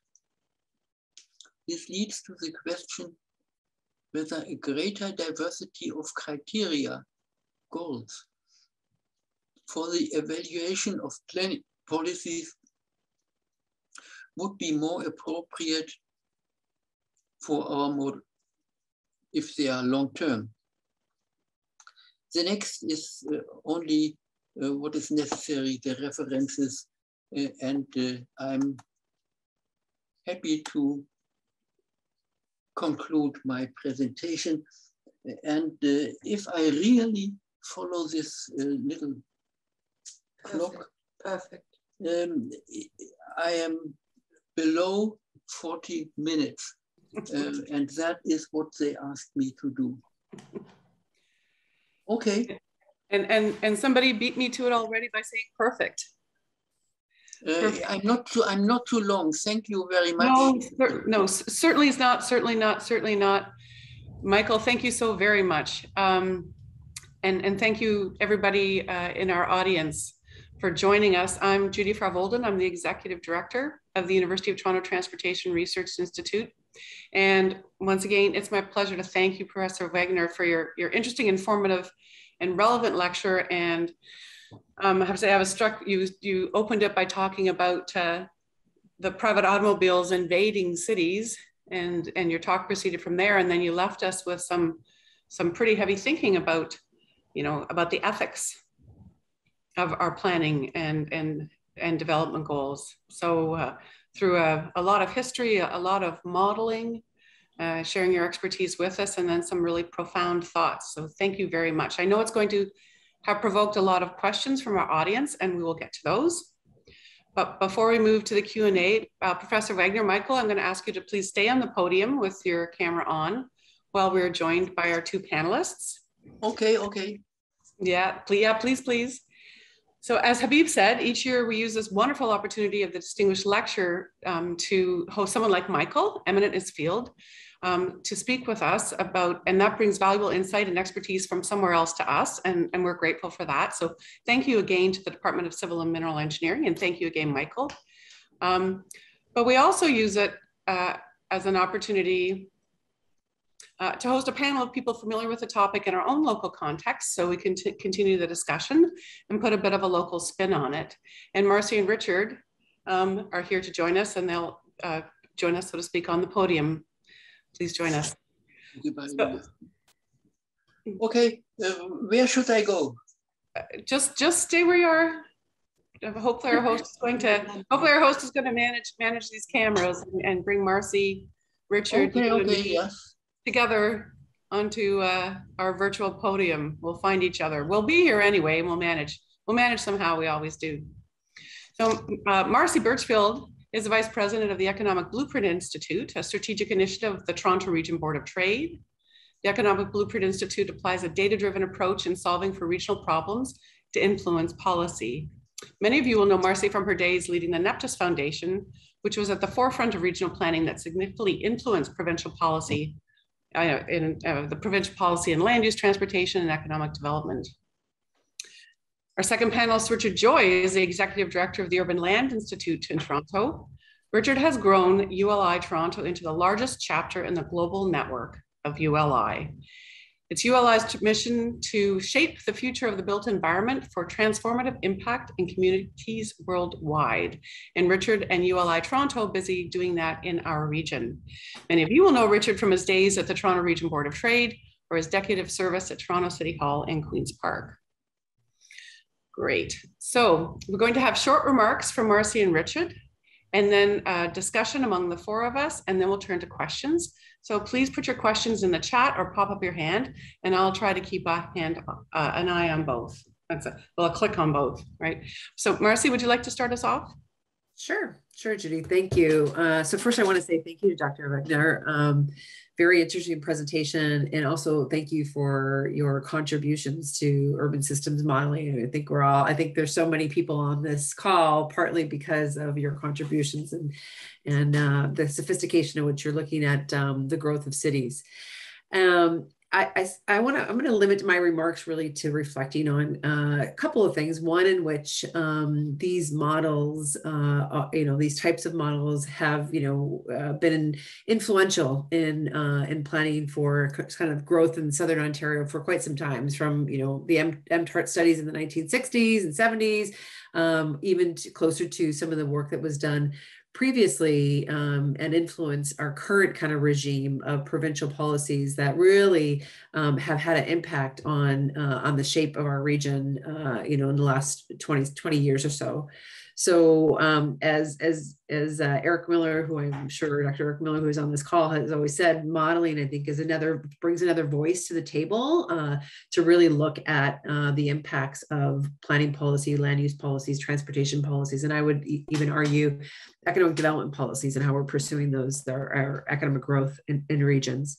This leads to the question whether a greater diversity of criteria, goals, for the evaluation of planning policies would be more appropriate for our model if they are long term. The next is uh, only uh, what is necessary, the references, uh, and uh, I'm happy to conclude my presentation. And uh, if I really follow this uh, little Perfect. clock, Perfect. um, I am below 40 minutes. Uh, and that is what they asked me to do. Okay. And, and, and somebody beat me to it already by saying perfect. Uh, I'm not too. I'm not too long. Thank you very much. No, cer- no, certainly is not, certainly not, certainly not. Michael, thank you so very much. Um, and, and thank you, everybody uh, in our audience for joining us. I'm Judy Farvolden. I'm the Executive Director of the University of Toronto Transportation Research Institute. And once again, it's my pleasure to thank you, Professor Wegener, for your, your interesting, informative, and relevant lecture. And um, I have to say, I was struck, you, you opened it by talking about uh, the private automobiles invading cities and, and your talk proceeded from there. And then you left us with some, some pretty heavy thinking about, you know, about the ethics of our planning and, and, and development goals. So uh, through a, a lot of history, a lot of modeling, uh, sharing your expertise with us, and then some really profound thoughts. So thank you very much. I know it's going to have provoked a lot of questions from our audience, and we will get to those. But before we move to the Q&A, uh, Professor Wegener, Michael, I'm going to ask you to please stay on the podium with your camera on while we're joined by our two panelists. Okay. Okay. Yeah, please, yeah, please, please. So as Habib said, each year we use this wonderful opportunity of the distinguished lecture um, to host someone like Michael, eminent in his field, um, to speak with us about, and that brings valuable insight and expertise from somewhere else to us, and, and we're grateful for that. So thank you again to the Department of Civil and Mineral Engineering, and thank you again, Michael. Um, but we also use it uh, as an opportunity uh, to host a panel of people familiar with the topic in our own local context so we can continue the discussion and put a bit of a local spin on it. And Marcy and Richard um, are here to join us and they'll uh, join us, so to speak, on the podium. Please join us. So, okay, uh, where should I go? just just stay where you are. Hopefully our host is going to hopefully our host is going to manage manage these cameras and, and bring Marcy, Richard, okay, okay, yes together onto uh, our virtual podium. We'll find each other. We'll be here anyway, and we'll manage. We'll manage somehow. We always do. So uh, Marcy Burchfield is the Vice President of the Economic Blueprint Institute, a strategic initiative of the Toronto Region Board of Trade. The Economic Blueprint Institute applies a data-driven approach in solving for regional problems to influence policy. Many of you will know Marcy from her days leading the Neptis Foundation, which was at the forefront of regional planning that significantly influenced provincial policy in uh, the provincial policy in land use, transportation, and economic development. Our second panelist, Richard Joy, is the Executive Director of the Urban Land Institute in Toronto. Richard has grown ULI Toronto into the largest chapter in the global network of ULI. It's ULI's mission to shape the future of the built environment for transformative impact in communities worldwide. And Richard and ULI Toronto busy doing that in our region. Many of you will know Richard from his days at the Toronto Region Board of Trade or his decade of service at Toronto City Hall and Queen's Park. Great. So we're going to have short remarks from Marcy and Richard, and then a discussion among the four of us, and then we'll turn to questions. So please put your questions in the chat or pop up your hand, and I'll try to keep a hand, uh, an eye on both. That's a, well, click on both, right? So Marcy, would you like to start us off? Sure, sure, Judy. Thank you. Uh, so first, I want to say thank you to Dr. Wegener. Um, very interesting presentation, and also thank you for your contributions to urban systems modeling. I think we're all. I think there's so many people on this call, partly because of your contributions and and uh, the sophistication in which you're looking at um, the growth of cities. Um, I, I, I want to, I'm going to limit my remarks really to reflecting on uh, a couple of things. One in which um, these models, uh, you know, these types of models have, you know, uh, been influential in uh, in planning for kind of growth in Southern Ontario for quite some time, from, you know, the M- MTART studies in the 1960s and 70s, um, even closer to some of the work that was done previously um, and influence our current kind of regime of provincial policies that really um, have had an impact on uh, on the shape of our region uh, you know in the last 20 20 years or so so um, as as as uh, Eric Miller, who I'm sure Dr. Eric Miller, who is on this call, has always said, modeling I think is another brings another voice to the table uh, to really look at uh, the impacts of planning policy, land use policies, transportation policies, and I would even argue economic development policies and how we're pursuing those our, our economic growth in, in regions.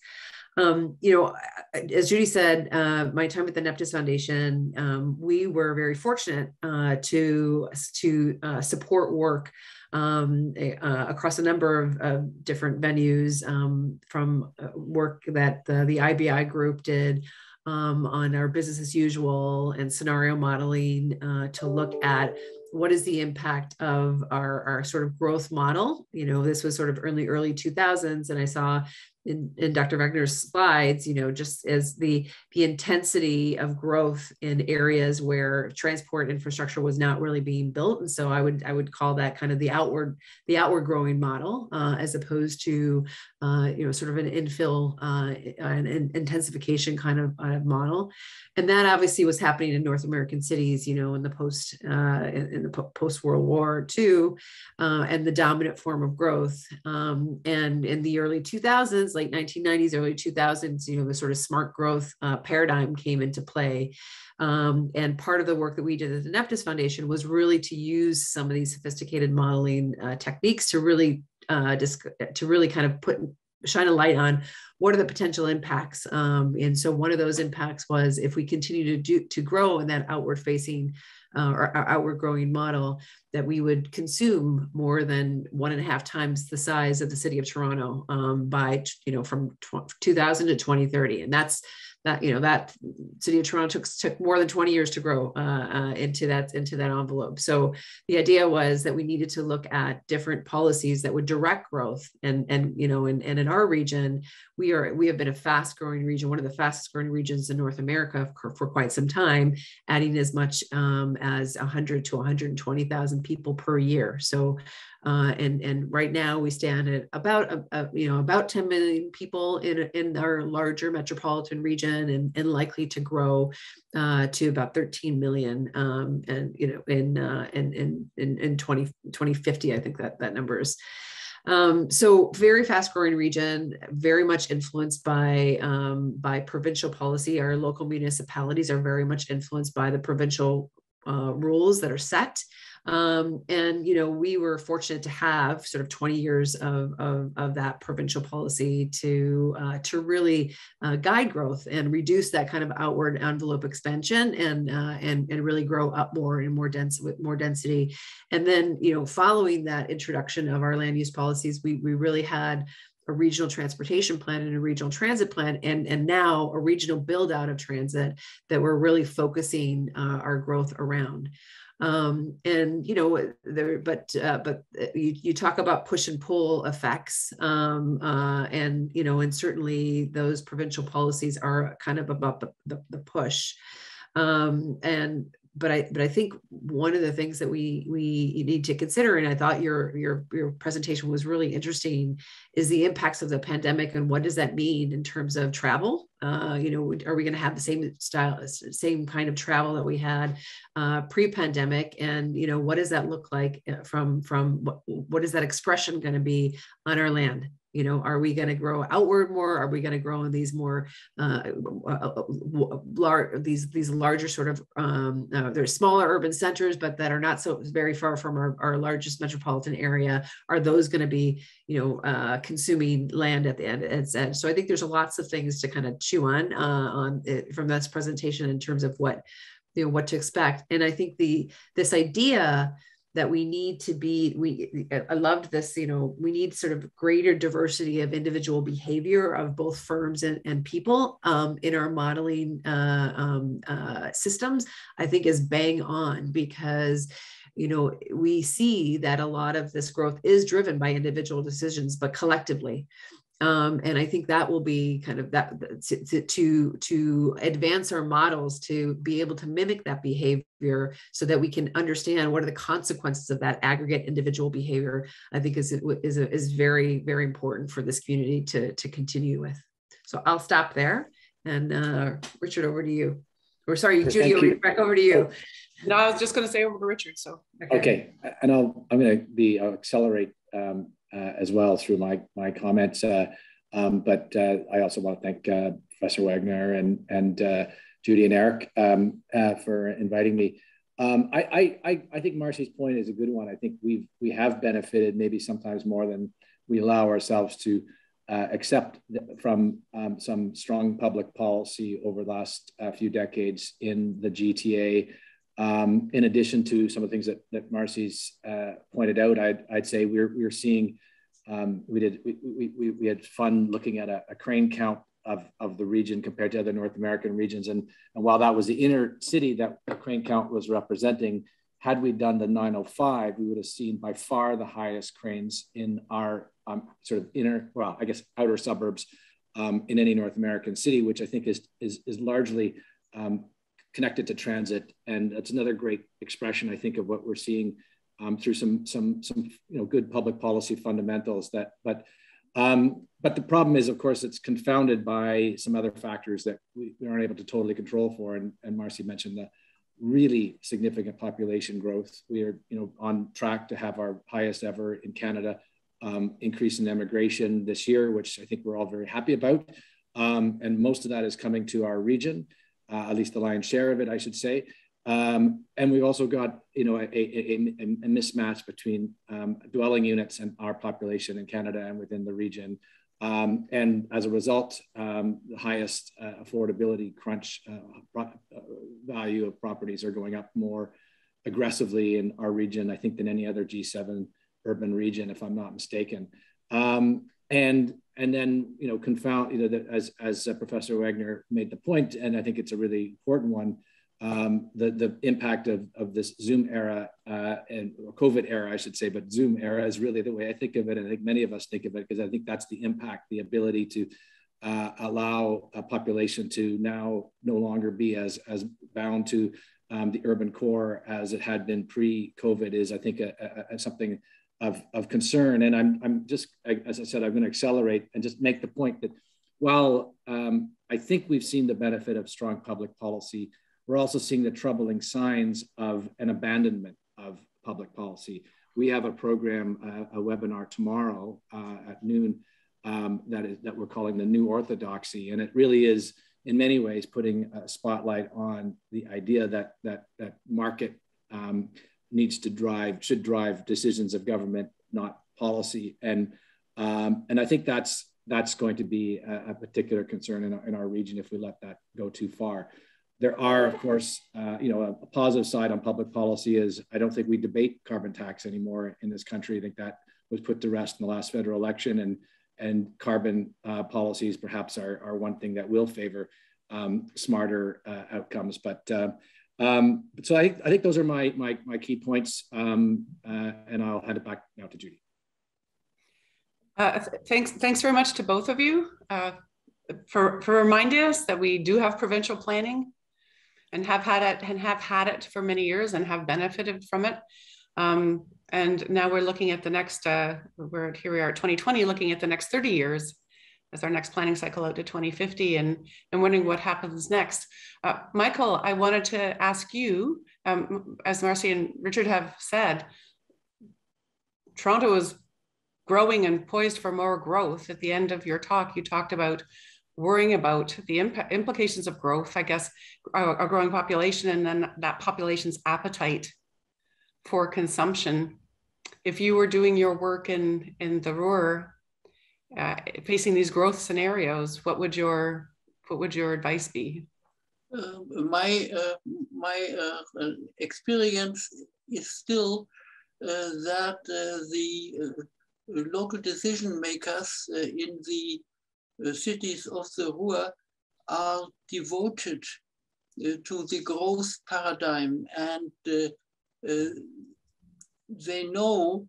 Um, you know, as Judy said, uh, my time at the Neptis Foundation, um, we were very fortunate uh, to to uh, support work um, uh, across a number of, of different venues, um, from uh, work that the, the IBI group did um, on our business as usual and scenario modeling uh, to look at what is the impact of our, our sort of growth model you know this was sort of early early 2000s and i saw in, in Dr. Wegener's slides, you know, just as the the intensity of growth in areas where transport infrastructure was not really being built, and so I would I would call that kind of the outward the outward growing model, uh, as opposed to uh, you know sort of an infill uh, an, an intensification kind of uh, model, and that obviously was happening in North American cities, you know, in the post uh, in, in, the post World War II, uh, and the dominant form of growth, um, and in the early 2000s late 1990s, early 2000s, you know, the sort of smart growth uh, paradigm came into play. Um, and part of the work that we did at the Neptis Foundation was really to use some of these sophisticated modeling uh, techniques to really uh, to really kind of put shine a light on what are the potential impacts. Um, and so one of those impacts was if we continue to do to grow in that outward facing uh, or outward growing model, that we would consume more than one and a half times the size of the city of Toronto um, by, you know, from 2000 to 2030. And that's that you know that city of toronto took, took more than 20 years to grow uh, uh, into that into that envelope. So the idea was that we needed to look at different policies that would direct growth and and you know and, and in our region we are we have been a fast growing region one of the fastest growing regions in north america for, for quite some time adding as much um, as 100 to 120000 people per year. So uh, and and right now we stand at about a, a, you know about 10 million people in in our larger metropolitan region and, and likely to grow uh, to about 13 million um, and you know in uh, in, in in in 20 2050 I think that that number is Um, so very fast growing region, very much influenced by um, by provincial policy. Our local municipalities are very much influenced by the provincial uh, rules that are set. Um, and you know, we were fortunate to have sort of 20 years of, of, of that provincial policy to uh, to really uh, guide growth and reduce that kind of outward envelope expansion and uh, and and really grow up more and more dense with more density. And then you know, following that introduction of our land use policies, we we really had a regional transportation plan and a regional transit plan, and, and now a regional build out of transit that we're really focusing uh, our growth around. Um, and you know there but uh, but uh, you, you talk about push and pull effects um, uh, and you know and certainly those provincial policies are kind of about the, the, the push um, and but I but I think one of the things that we we need to consider, and I thought your your your presentation was really interesting, is the impacts of the pandemic and what does that mean in terms of travel. Uh, you know, are we going to have the same style, same kind of travel that we had uh, pre-pandemic, and you know, what does that look like uh, from from what, what is that expression going to be on our land? You know are we going to grow outward more? Are we going to grow in these more uh, uh large these these larger sort of um, uh, they're smaller urban centers but that are not so very far from our, our largest metropolitan area. Are those going to be you know uh, consuming land at the end edge so i think there's lots of things to kind of chew on uh, on it from this presentation in terms of what you know what to expect. And i think the this idea that we need to be we i loved this you know we need sort of greater diversity of individual behavior of both firms and, and people um, in our modeling uh, um, uh, systems i think is bang on because you know we see that a lot of this growth is driven by individual decisions but collectively um, and I think that will be kind of that to, to, to advance our models to be able to mimic that behavior so that we can understand what are the consequences of that aggregate individual behavior. I think is is is very very important for this community to to continue with. So I'll stop there, and uh, Richard, over to you. Or sorry, Judy, over, back over to you. No, I was just going to say over to Richard. So okay, okay. and I'll I'm going to be I'll accelerate um, as well through my my comments. Uh, um, but uh, I also want to thank Professor Wegener and and Judy and Eric um, for inviting me. Um, I, I, I think Marcy's point is a good one. I think we've we have benefited maybe sometimes more than we allow ourselves to uh, accept from um, some strong public policy over the last uh, few decades in the GTA. Um, in addition to some of the things that, that Marcy's uh, pointed out, I'd, I'd say we're, we're seeing, um, we did, we, we, we had fun looking at a, a, crane count of, of the region compared to other North American regions. And, and while that was the inner city that the crane count was representing, had we done the 905, we would have seen by far the highest cranes in our um, sort of inner, well, I guess outer suburbs um, in any North American city, which I think is, is, is largely um, connected to transit. And that's another great expression, I think, of what we're seeing um, through some some some you know good public policy fundamentals. That but um, but the problem is, of course, it's confounded by some other factors that we, we aren't able to totally control for. And, and Marcy mentioned the really significant population growth. We are you know on track to have our highest ever in Canada um, increase in immigration this year, which I think we're all very happy about. Um, and most of that is coming to our region uh, at least the lion's share of it, I should say. Um, and we've also got, you know, a, a, a mismatch between um, dwelling units and our population in Canada and within the region. Um, and as a result, um, the highest uh, affordability crunch uh, uh, value of properties are going up more aggressively in our region, I think, than any other G7 urban region, if I'm not mistaken. Um, and and then you know confound you know that as as uh, Professor Wegener made the point, and I think it's a really important one. Um, the the impact of of this Zoom era uh, and COVID era, I should say, but Zoom era is really the way I think of it, and I think many of us think of it because I think that's the impact, the ability to uh, allow a population to now no longer be as as bound to um, the urban core as it had been pre-COVID is, I think, a, a, a something of, of concern. And I'm, I'm just, as I said, I'm going to accelerate and just make the point that while um, I think we've seen the benefit of strong public policy, we're also seeing the troubling signs of an abandonment of public policy. we have a program, uh, a webinar tomorrow uh, at noon um, that is that we're calling the New Orthodoxy, and it really is in many ways putting a spotlight on the idea that that that market um, needs to drive should drive decisions of government, not policy, and um, and I think that's that's going to be a, a particular concern in our, in our region if we let that go too far. There are, of course, uh, you know, a, a, positive side on public policy is I don't think we debate carbon tax anymore in this country. I think that was put to rest in the last federal election, and and carbon uh, policies perhaps are, are one thing that will favor um, smarter uh, outcomes. But uh, um, so I, I think those are my my, my key points, um, uh, and I'll hand it back now to Judy. Uh, thanks, thanks very much to both of you for, for reminding us that we do have provincial planning and have had it and have had it for many years and have benefited from it. Um, and now we're looking at the next, uh, we're here we are 2020, looking at the next 30 years as our next planning cycle out to 2050 and, and wondering what happens next. Uh, Michael, I wanted to ask you, um, as Marcy and Richard have said, Toronto is growing and poised for more growth. At the end of your talk, you talked about worrying about the imp- implications of growth, I guess, a, growing population and then that population's appetite for consumption. If you were doing your work in, in the Ruhr, uh, facing these growth scenarios, what would your what would your advice be? Uh, my uh, my uh, experience is still uh, that uh, the local decision makers in the cities of the Ruhr are devoted to the growth paradigm and they know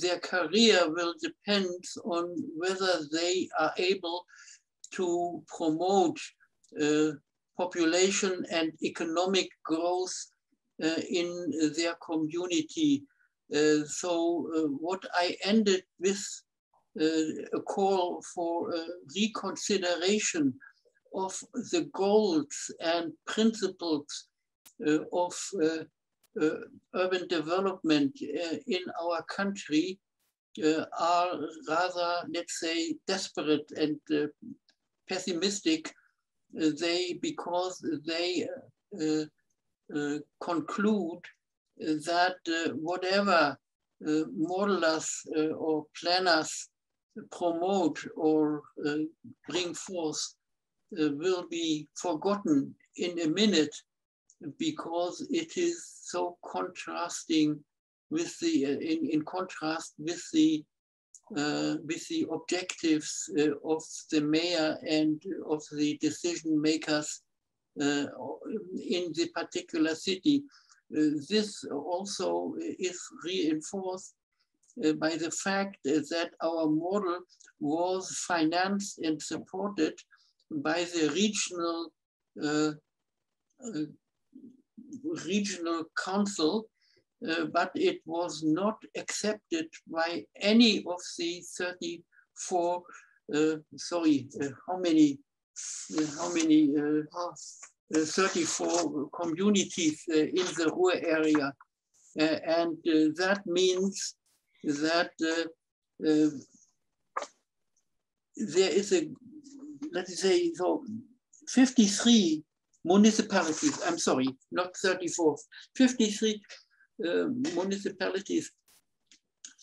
their career will depend on whether they are able to promote population and economic growth uh, in their community. Uh, so uh, what I ended with a call for reconsideration of the goals and principles of uh, Uh, urban development uh, in our country uh, are rather, let's say, desperate and uh, pessimistic. Uh, they because they conclude that whatever modelers or planners promote or uh, bring forth uh, will be forgotten in a minute because it is so contrasting with the uh, in, in contrast with the uh, with the objectives uh, of the mayor and of the decision makers uh, in the particular city. this also is reinforced uh, by the fact that our model was financed and supported by the regional uh, uh, regional council, uh, but it was not accepted by any of the 34, uh, sorry, uh, how many, how many, 34 communities in the Ruhr area. and that means that uh, uh, there is a, let's say, so 53 municipalities, I'm sorry, not 34, 53 uh, municipalities.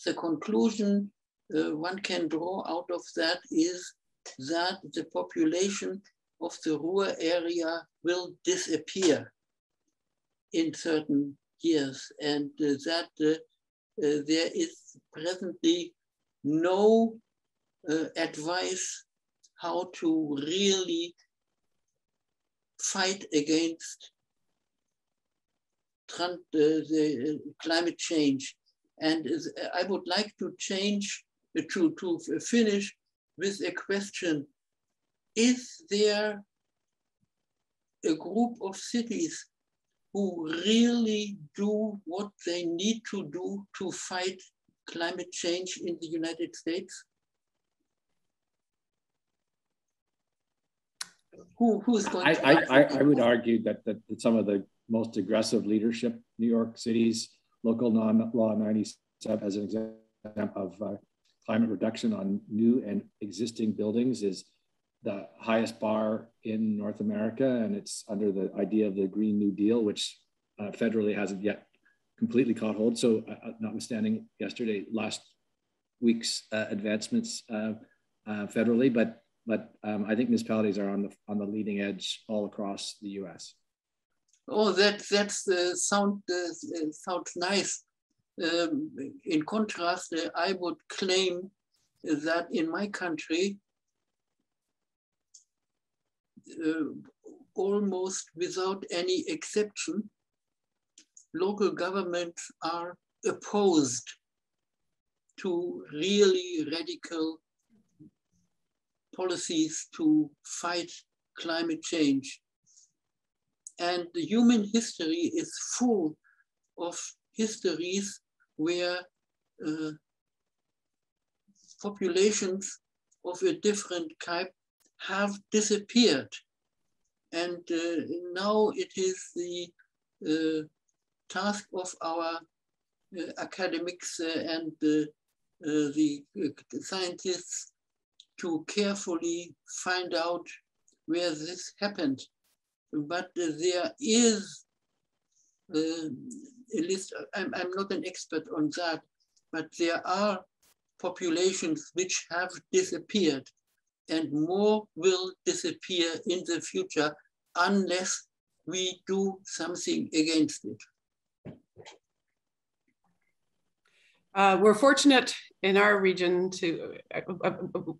The conclusion uh, one can draw out of that is that the population of the Ruhr area will disappear in certain years and uh, that uh, uh, there is presently no uh, advice how to really fight against uh, the uh, climate change. And uh, I would like to change, uh, to, to finish with a question. Is there a group of cities who really do what they need to do to fight climate change in the United States? Who, who's going I, I, I, I, would argue that, that, some of the most aggressive leadership, New York City's local non, law 97 as an example of uh, climate reduction on new and existing buildings is the highest bar in North America, and it's under the idea of the Green New Deal, which uh, federally hasn't yet completely caught hold. So, uh, uh notwithstanding yesterday, last week's uh, advancements uh, uh, federally, but but um, I think municipalities are on the on the leading edge all across the U.S. Oh, that that's uh, sound sounds nice. Um, in contrast, I would claim that in my country, almost without any exception, local governments are opposed to really radical policies to fight climate change. And the human history is full of histories where uh, populations of a different type have disappeared. And uh, now it is the uh, task of our uh, academics uh, and the, uh, the scientists to carefully find out where this happened. But there is uh, a list, I'm, I'm not an expert on that, but there are populations which have disappeared and more will disappear in the future unless we do something against it. Uh, we're fortunate in our region to, uh, uh,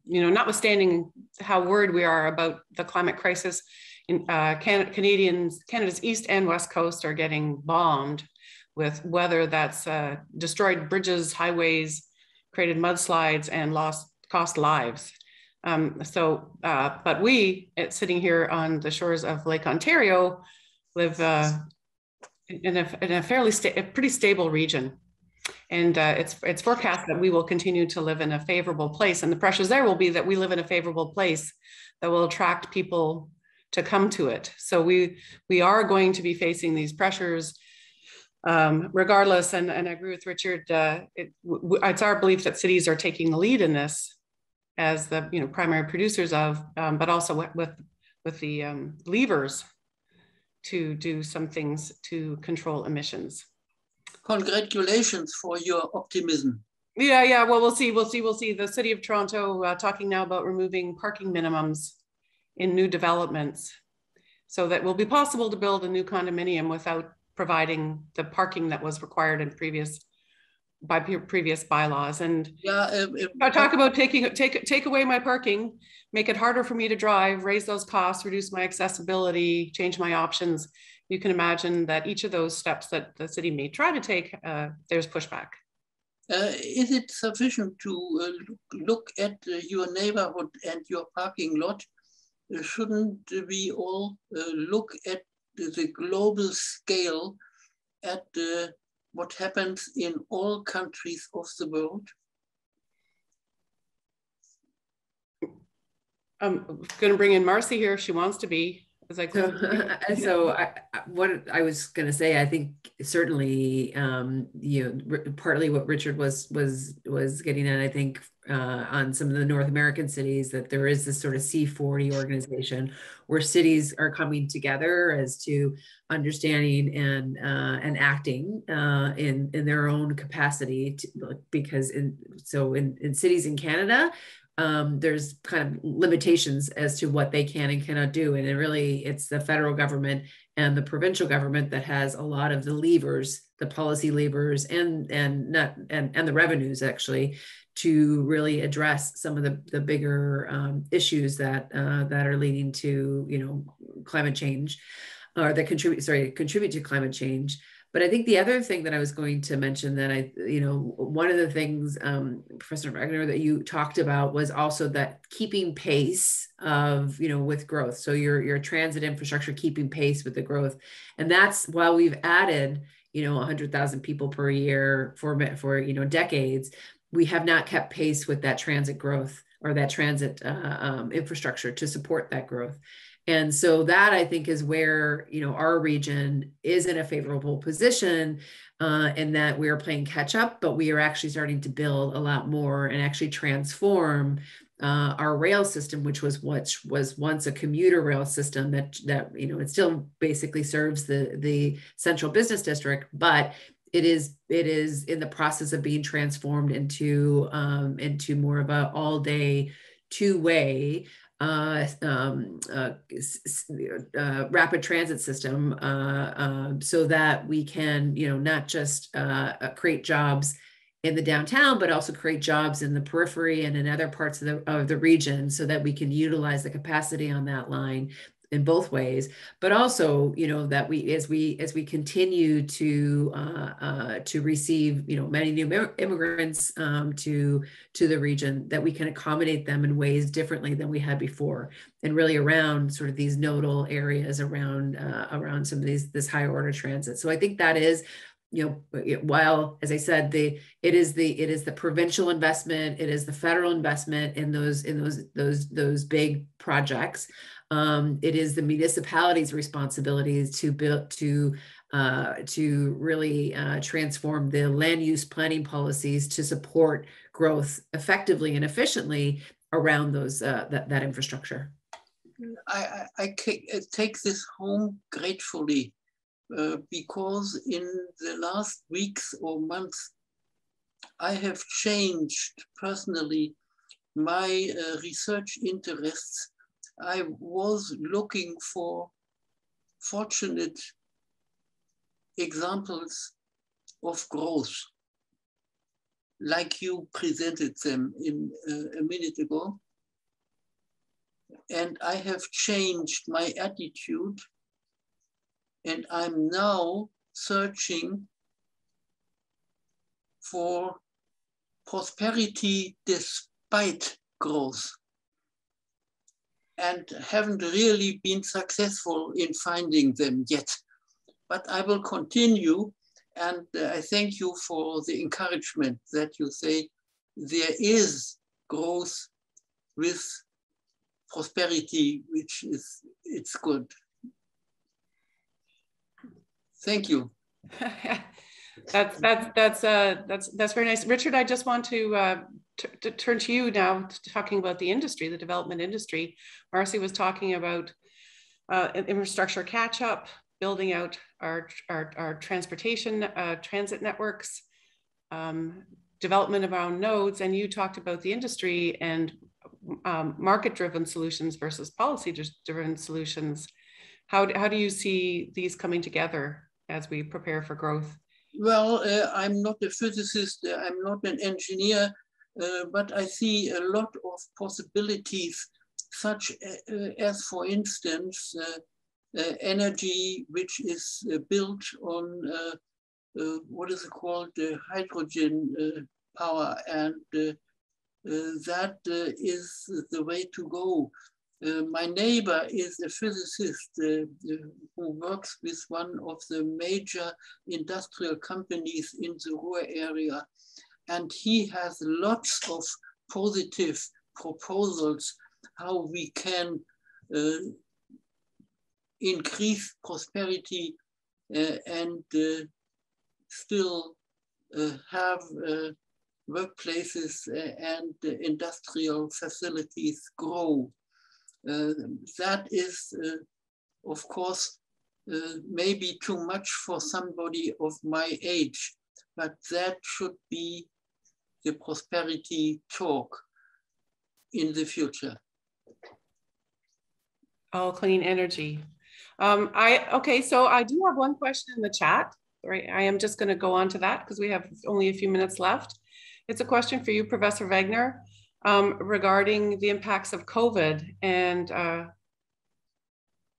you know, notwithstanding how worried we are about the climate crisis, in, uh, Can Canadians, Canada's east and west coast are getting bombed with weather that's uh, destroyed bridges, highways, created mudslides, and lost cost lives. Um, so, uh, but we, sitting here on the shores of Lake Ontario, live in a, in, a, fairly sta pretty stable region and uh, it's it's forecast that we will continue to live in a favorable place. And the pressures there will be that we live in a favorable place that will attract people to come to it. So we we are going to be facing these pressures um, regardless. And, and i agree with richard uh, it, it's our belief that cities are taking the lead in this as the you know primary producers of um, but also with with the um, levers to do some things to control emissions congratulations for your optimism. Yeah, yeah. Well, we'll see. We'll see. We'll see. The city of Toronto uh, talking now about removing parking minimums in new developments, so that will be possible to build a new condominium without providing the parking that was required in previous by previous bylaws. And yeah, if, I talk about taking take take away my parking, make it harder for me to drive, raise those costs, reduce my accessibility, change my options you can imagine that each of those steps that the city may try to take, uh, there's pushback. Uh, is it sufficient to uh, look at uh, your neighborhood and your parking lot? Uh, shouldn't we all uh, look at the global scale at what happens in all countries of the world? I'm going to bring in Marcy here if she wants to be like so, so I, what I was going to say, I think certainly, um, you know, partly what Richard was was was getting at, I think, uh, on some of the North American cities, that there is this sort of C40 organization where cities are coming together as to understanding and uh, and acting uh, in in their own capacity, to, because in so in in cities in Canada, um, there's kind of limitations as to what they can and cannot do. And it really, it's the federal government and the provincial government that has a lot of the levers, the policy levers, and and not and and the revenues actually to really address some of the the bigger um, issues that uh, that are leading to you know climate change, or that contribute sorry contribute to climate change. But I think the other thing that I was going to mention that I, you know, one of the things, um, Professor Wegener, that you talked about was also that keeping pace of, you know, with growth. So your your transit infrastructure keeping pace with the growth, and that's while we've added, you know, 100,000 people per year for for you know decades, we have not kept pace with that transit growth or that transit uh, um, infrastructure to support that growth. And so that I think is where you know our region is in a favorable position, uh, in that we are playing catch up, but we are actually starting to build a lot more and actually transform uh, our rail system, which was what was once a commuter rail system that that you know it still basically serves the the central business district, but it is it is in the process of being transformed into um, into more of a all day two way uh, um, uh, uh, rapid transit system uh, um, so that we can you know not just uh, uh, create jobs in the downtown, but also create jobs in the periphery and in other parts of the, of the region so that we can utilize the capacity on that line in both ways but also you know that we as we as we continue to uh, uh, to receive you know many new immigrants um, to to the region that we can accommodate them in ways differently than we had before. And really around sort of these nodal areas around uh, around some of these this higher order transit. So i think that is you know while as i said the it is the it is the provincial investment it is the federal investment in those in those those those big projects um, it is the municipality's responsibility to build to uh, to really uh, transform the land use planning policies to support growth effectively and efficiently around those uh, that, that infrastructure. I, I, I take this home gratefully uh, because in the last weeks or months, I have changed personally my uh, research interests I was looking for fortunate examples of growth, like you presented them in uh, a minute ago. And I have changed my attitude and I'm now searching for prosperity despite growth and haven't really been successful in finding them yet. But I will continue and uh, I thank you for the encouragement that you say there is growth with prosperity, which is, it's good. Thank you. that's that's that's uh that's that's very nice richard i just want to uh to turn to you now, talking about the industry, the development industry. Marcy was talking about uh, infrastructure catch up, building out our, our, our transportation, uh, transit networks, um, development of our nodes, and you talked about the industry and um, market driven solutions versus policy driven solutions. How, how do you see these coming together as we prepare for growth? Well, uh, I'm not a physicist, I'm not an engineer, uh, but I see a lot of possibilities, such uh, as, for instance, uh, energy which is built on what is called, hydrogen power, and that is the way to go. Uh, my neighbor is a physicist uh, who works with one of the major industrial companies in the Ruhr area and he has lots of positive proposals how we can uh, increase prosperity uh, and uh, still uh, have uh, workplaces uh, and industrial facilities grow. that is, of course, maybe too much for somebody of my age, but that should be the prosperity talk in the future? All clean energy. Um, I okay, so I do have one question in the chat. Right, I am just going to go on to that because we have only a few minutes left. It's a question for you, Professor Wegener, um, regarding the impacts of COVID and uh,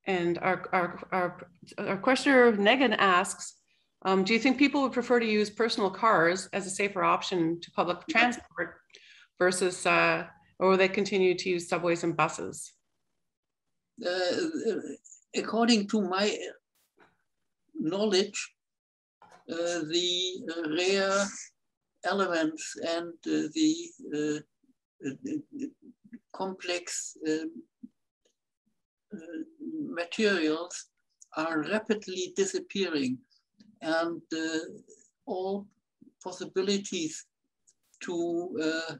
and our, our, our, our questioner Negan asks, um, do you think people would prefer to use personal cars as a safer option to public transport versus, uh, or will they continue to use subways and buses? Uh, according to my knowledge, uh, the rare elements and uh, the complex materials are rapidly disappearing and all possibilities to uh,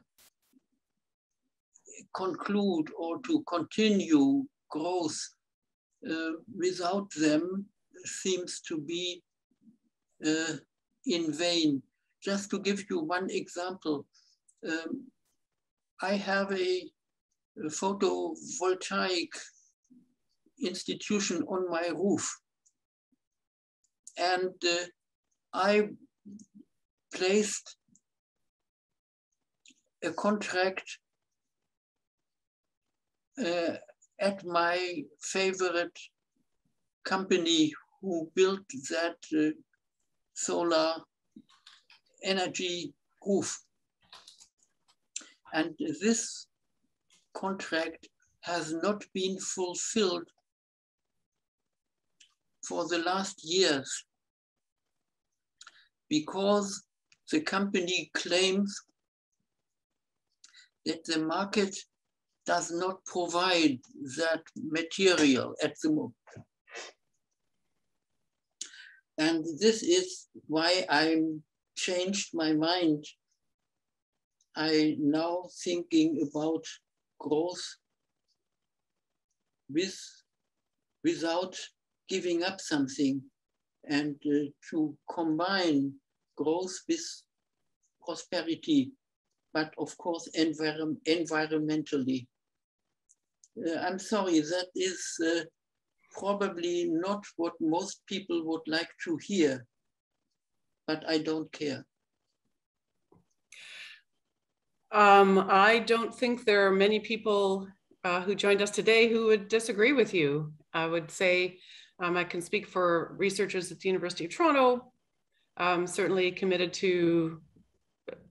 conclude or to continue growth uh, without them seems to be uh, in vain. Just to give you one example, um, I have a photovoltaic institution on my roof. And uh, I placed a contract uh, at my favorite company who built that uh, solar energy roof. And this contract has not been fulfilled for the last years because the company claims that the market does not provide that material at the moment. And this is why I changed my mind. I now thinking about growth with, without giving up something and uh, to combine growth with prosperity, but of course envir environmentally. Uh, I'm sorry, that is uh, probably not what most people would like to hear, but I don't care. Um, I don't think there are many people uh, who joined us today who would disagree with you. I would say um, I can speak for researchers at the University of Toronto, um, certainly committed to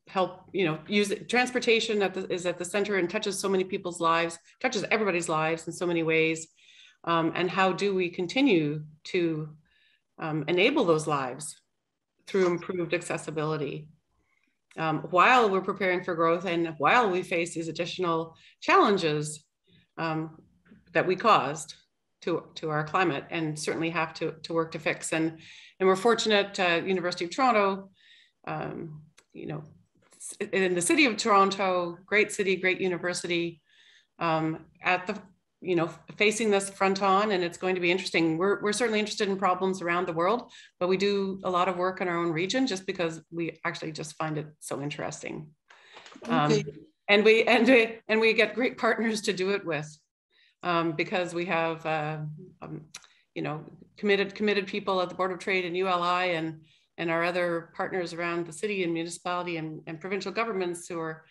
help, you know, use transportation at the, is at the center and touches so many people's lives, touches everybody's lives in so many ways. Um, and how do we continue to um, enable those lives through improved accessibility? Um, while we're preparing for growth and while we face these additional challenges um, that we caused to, to our climate and certainly have to, to work to fix. And, and we're fortunate uh, University of Toronto, um, you know, in the city of Toronto, great city, great university, um, at the, you know, facing this front on and it's going to be interesting. We're, we're certainly interested in problems around the world, but we do a lot of work in our own region just because we actually just find it so interesting. Um, okay. and we, and we, and we get great partners to do it with um, because we have, uh, um, you know, committed committed people at the Board of Trade and ULI and and our other partners around the city and municipality and, and provincial governments who are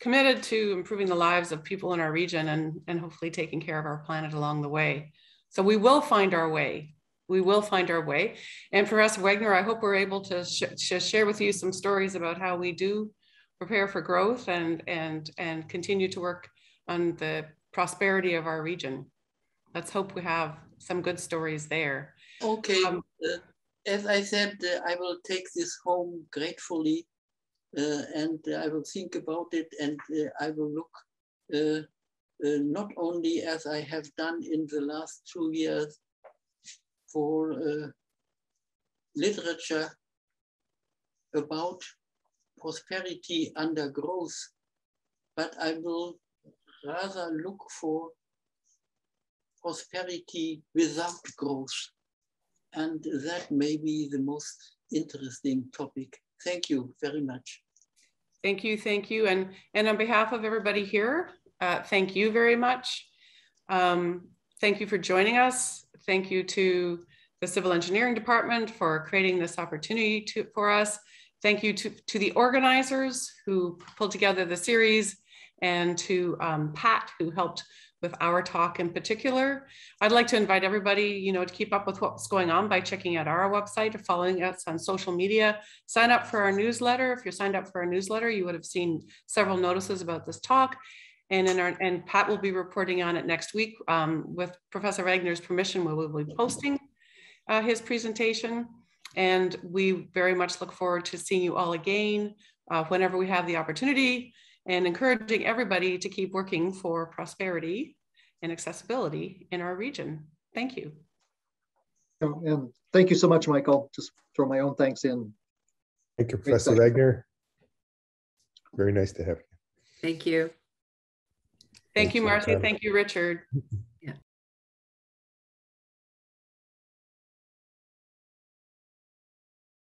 committed to improving the lives of people in our region and, and hopefully taking care of our planet along the way. So we will find our way. We will find our way. And us, Wegener, I hope we're able to sh sh share with you some stories about how we do prepare for growth and, and, and continue to work on the prosperity of our region. Let's hope we have some good stories there. Okay. Um, uh, as I said, uh, I will take this home gratefully uh, and I will think about it and uh, I will look uh, uh, not only as I have done in the last two years for literature about prosperity under growth, but I will rather look for prosperity without growth. And that may be the most interesting topic. Thank you very much. Thank you, thank you. And, and on behalf of everybody here, uh, thank you very much. Um, thank you for joining us. Thank you to the Civil Engineering Department for creating this opportunity to, for us. Thank you to, to the organizers who pulled together the series and to um, Pat, who helped with our talk in particular. I'd like to invite everybody, you know, to keep up with what's going on by checking out our website or following us on social media. Sign up for our newsletter. If you're signed up for our newsletter, you would have seen several notices about this talk. And, in our, and Pat will be reporting on it next week um, with Professor Wegener's permission, we will be posting uh, his presentation. And we very much look forward to seeing you all again uh, whenever we have the opportunity and encouraging everybody to keep working for prosperity and accessibility in our region. Thank you. Oh, and thank you so much, Michael. Just throw my own thanks in. Thank you, Professor Wegener. Very nice to have you. Thank you. Thank Thanks you, Marcy. Thank you, Richard.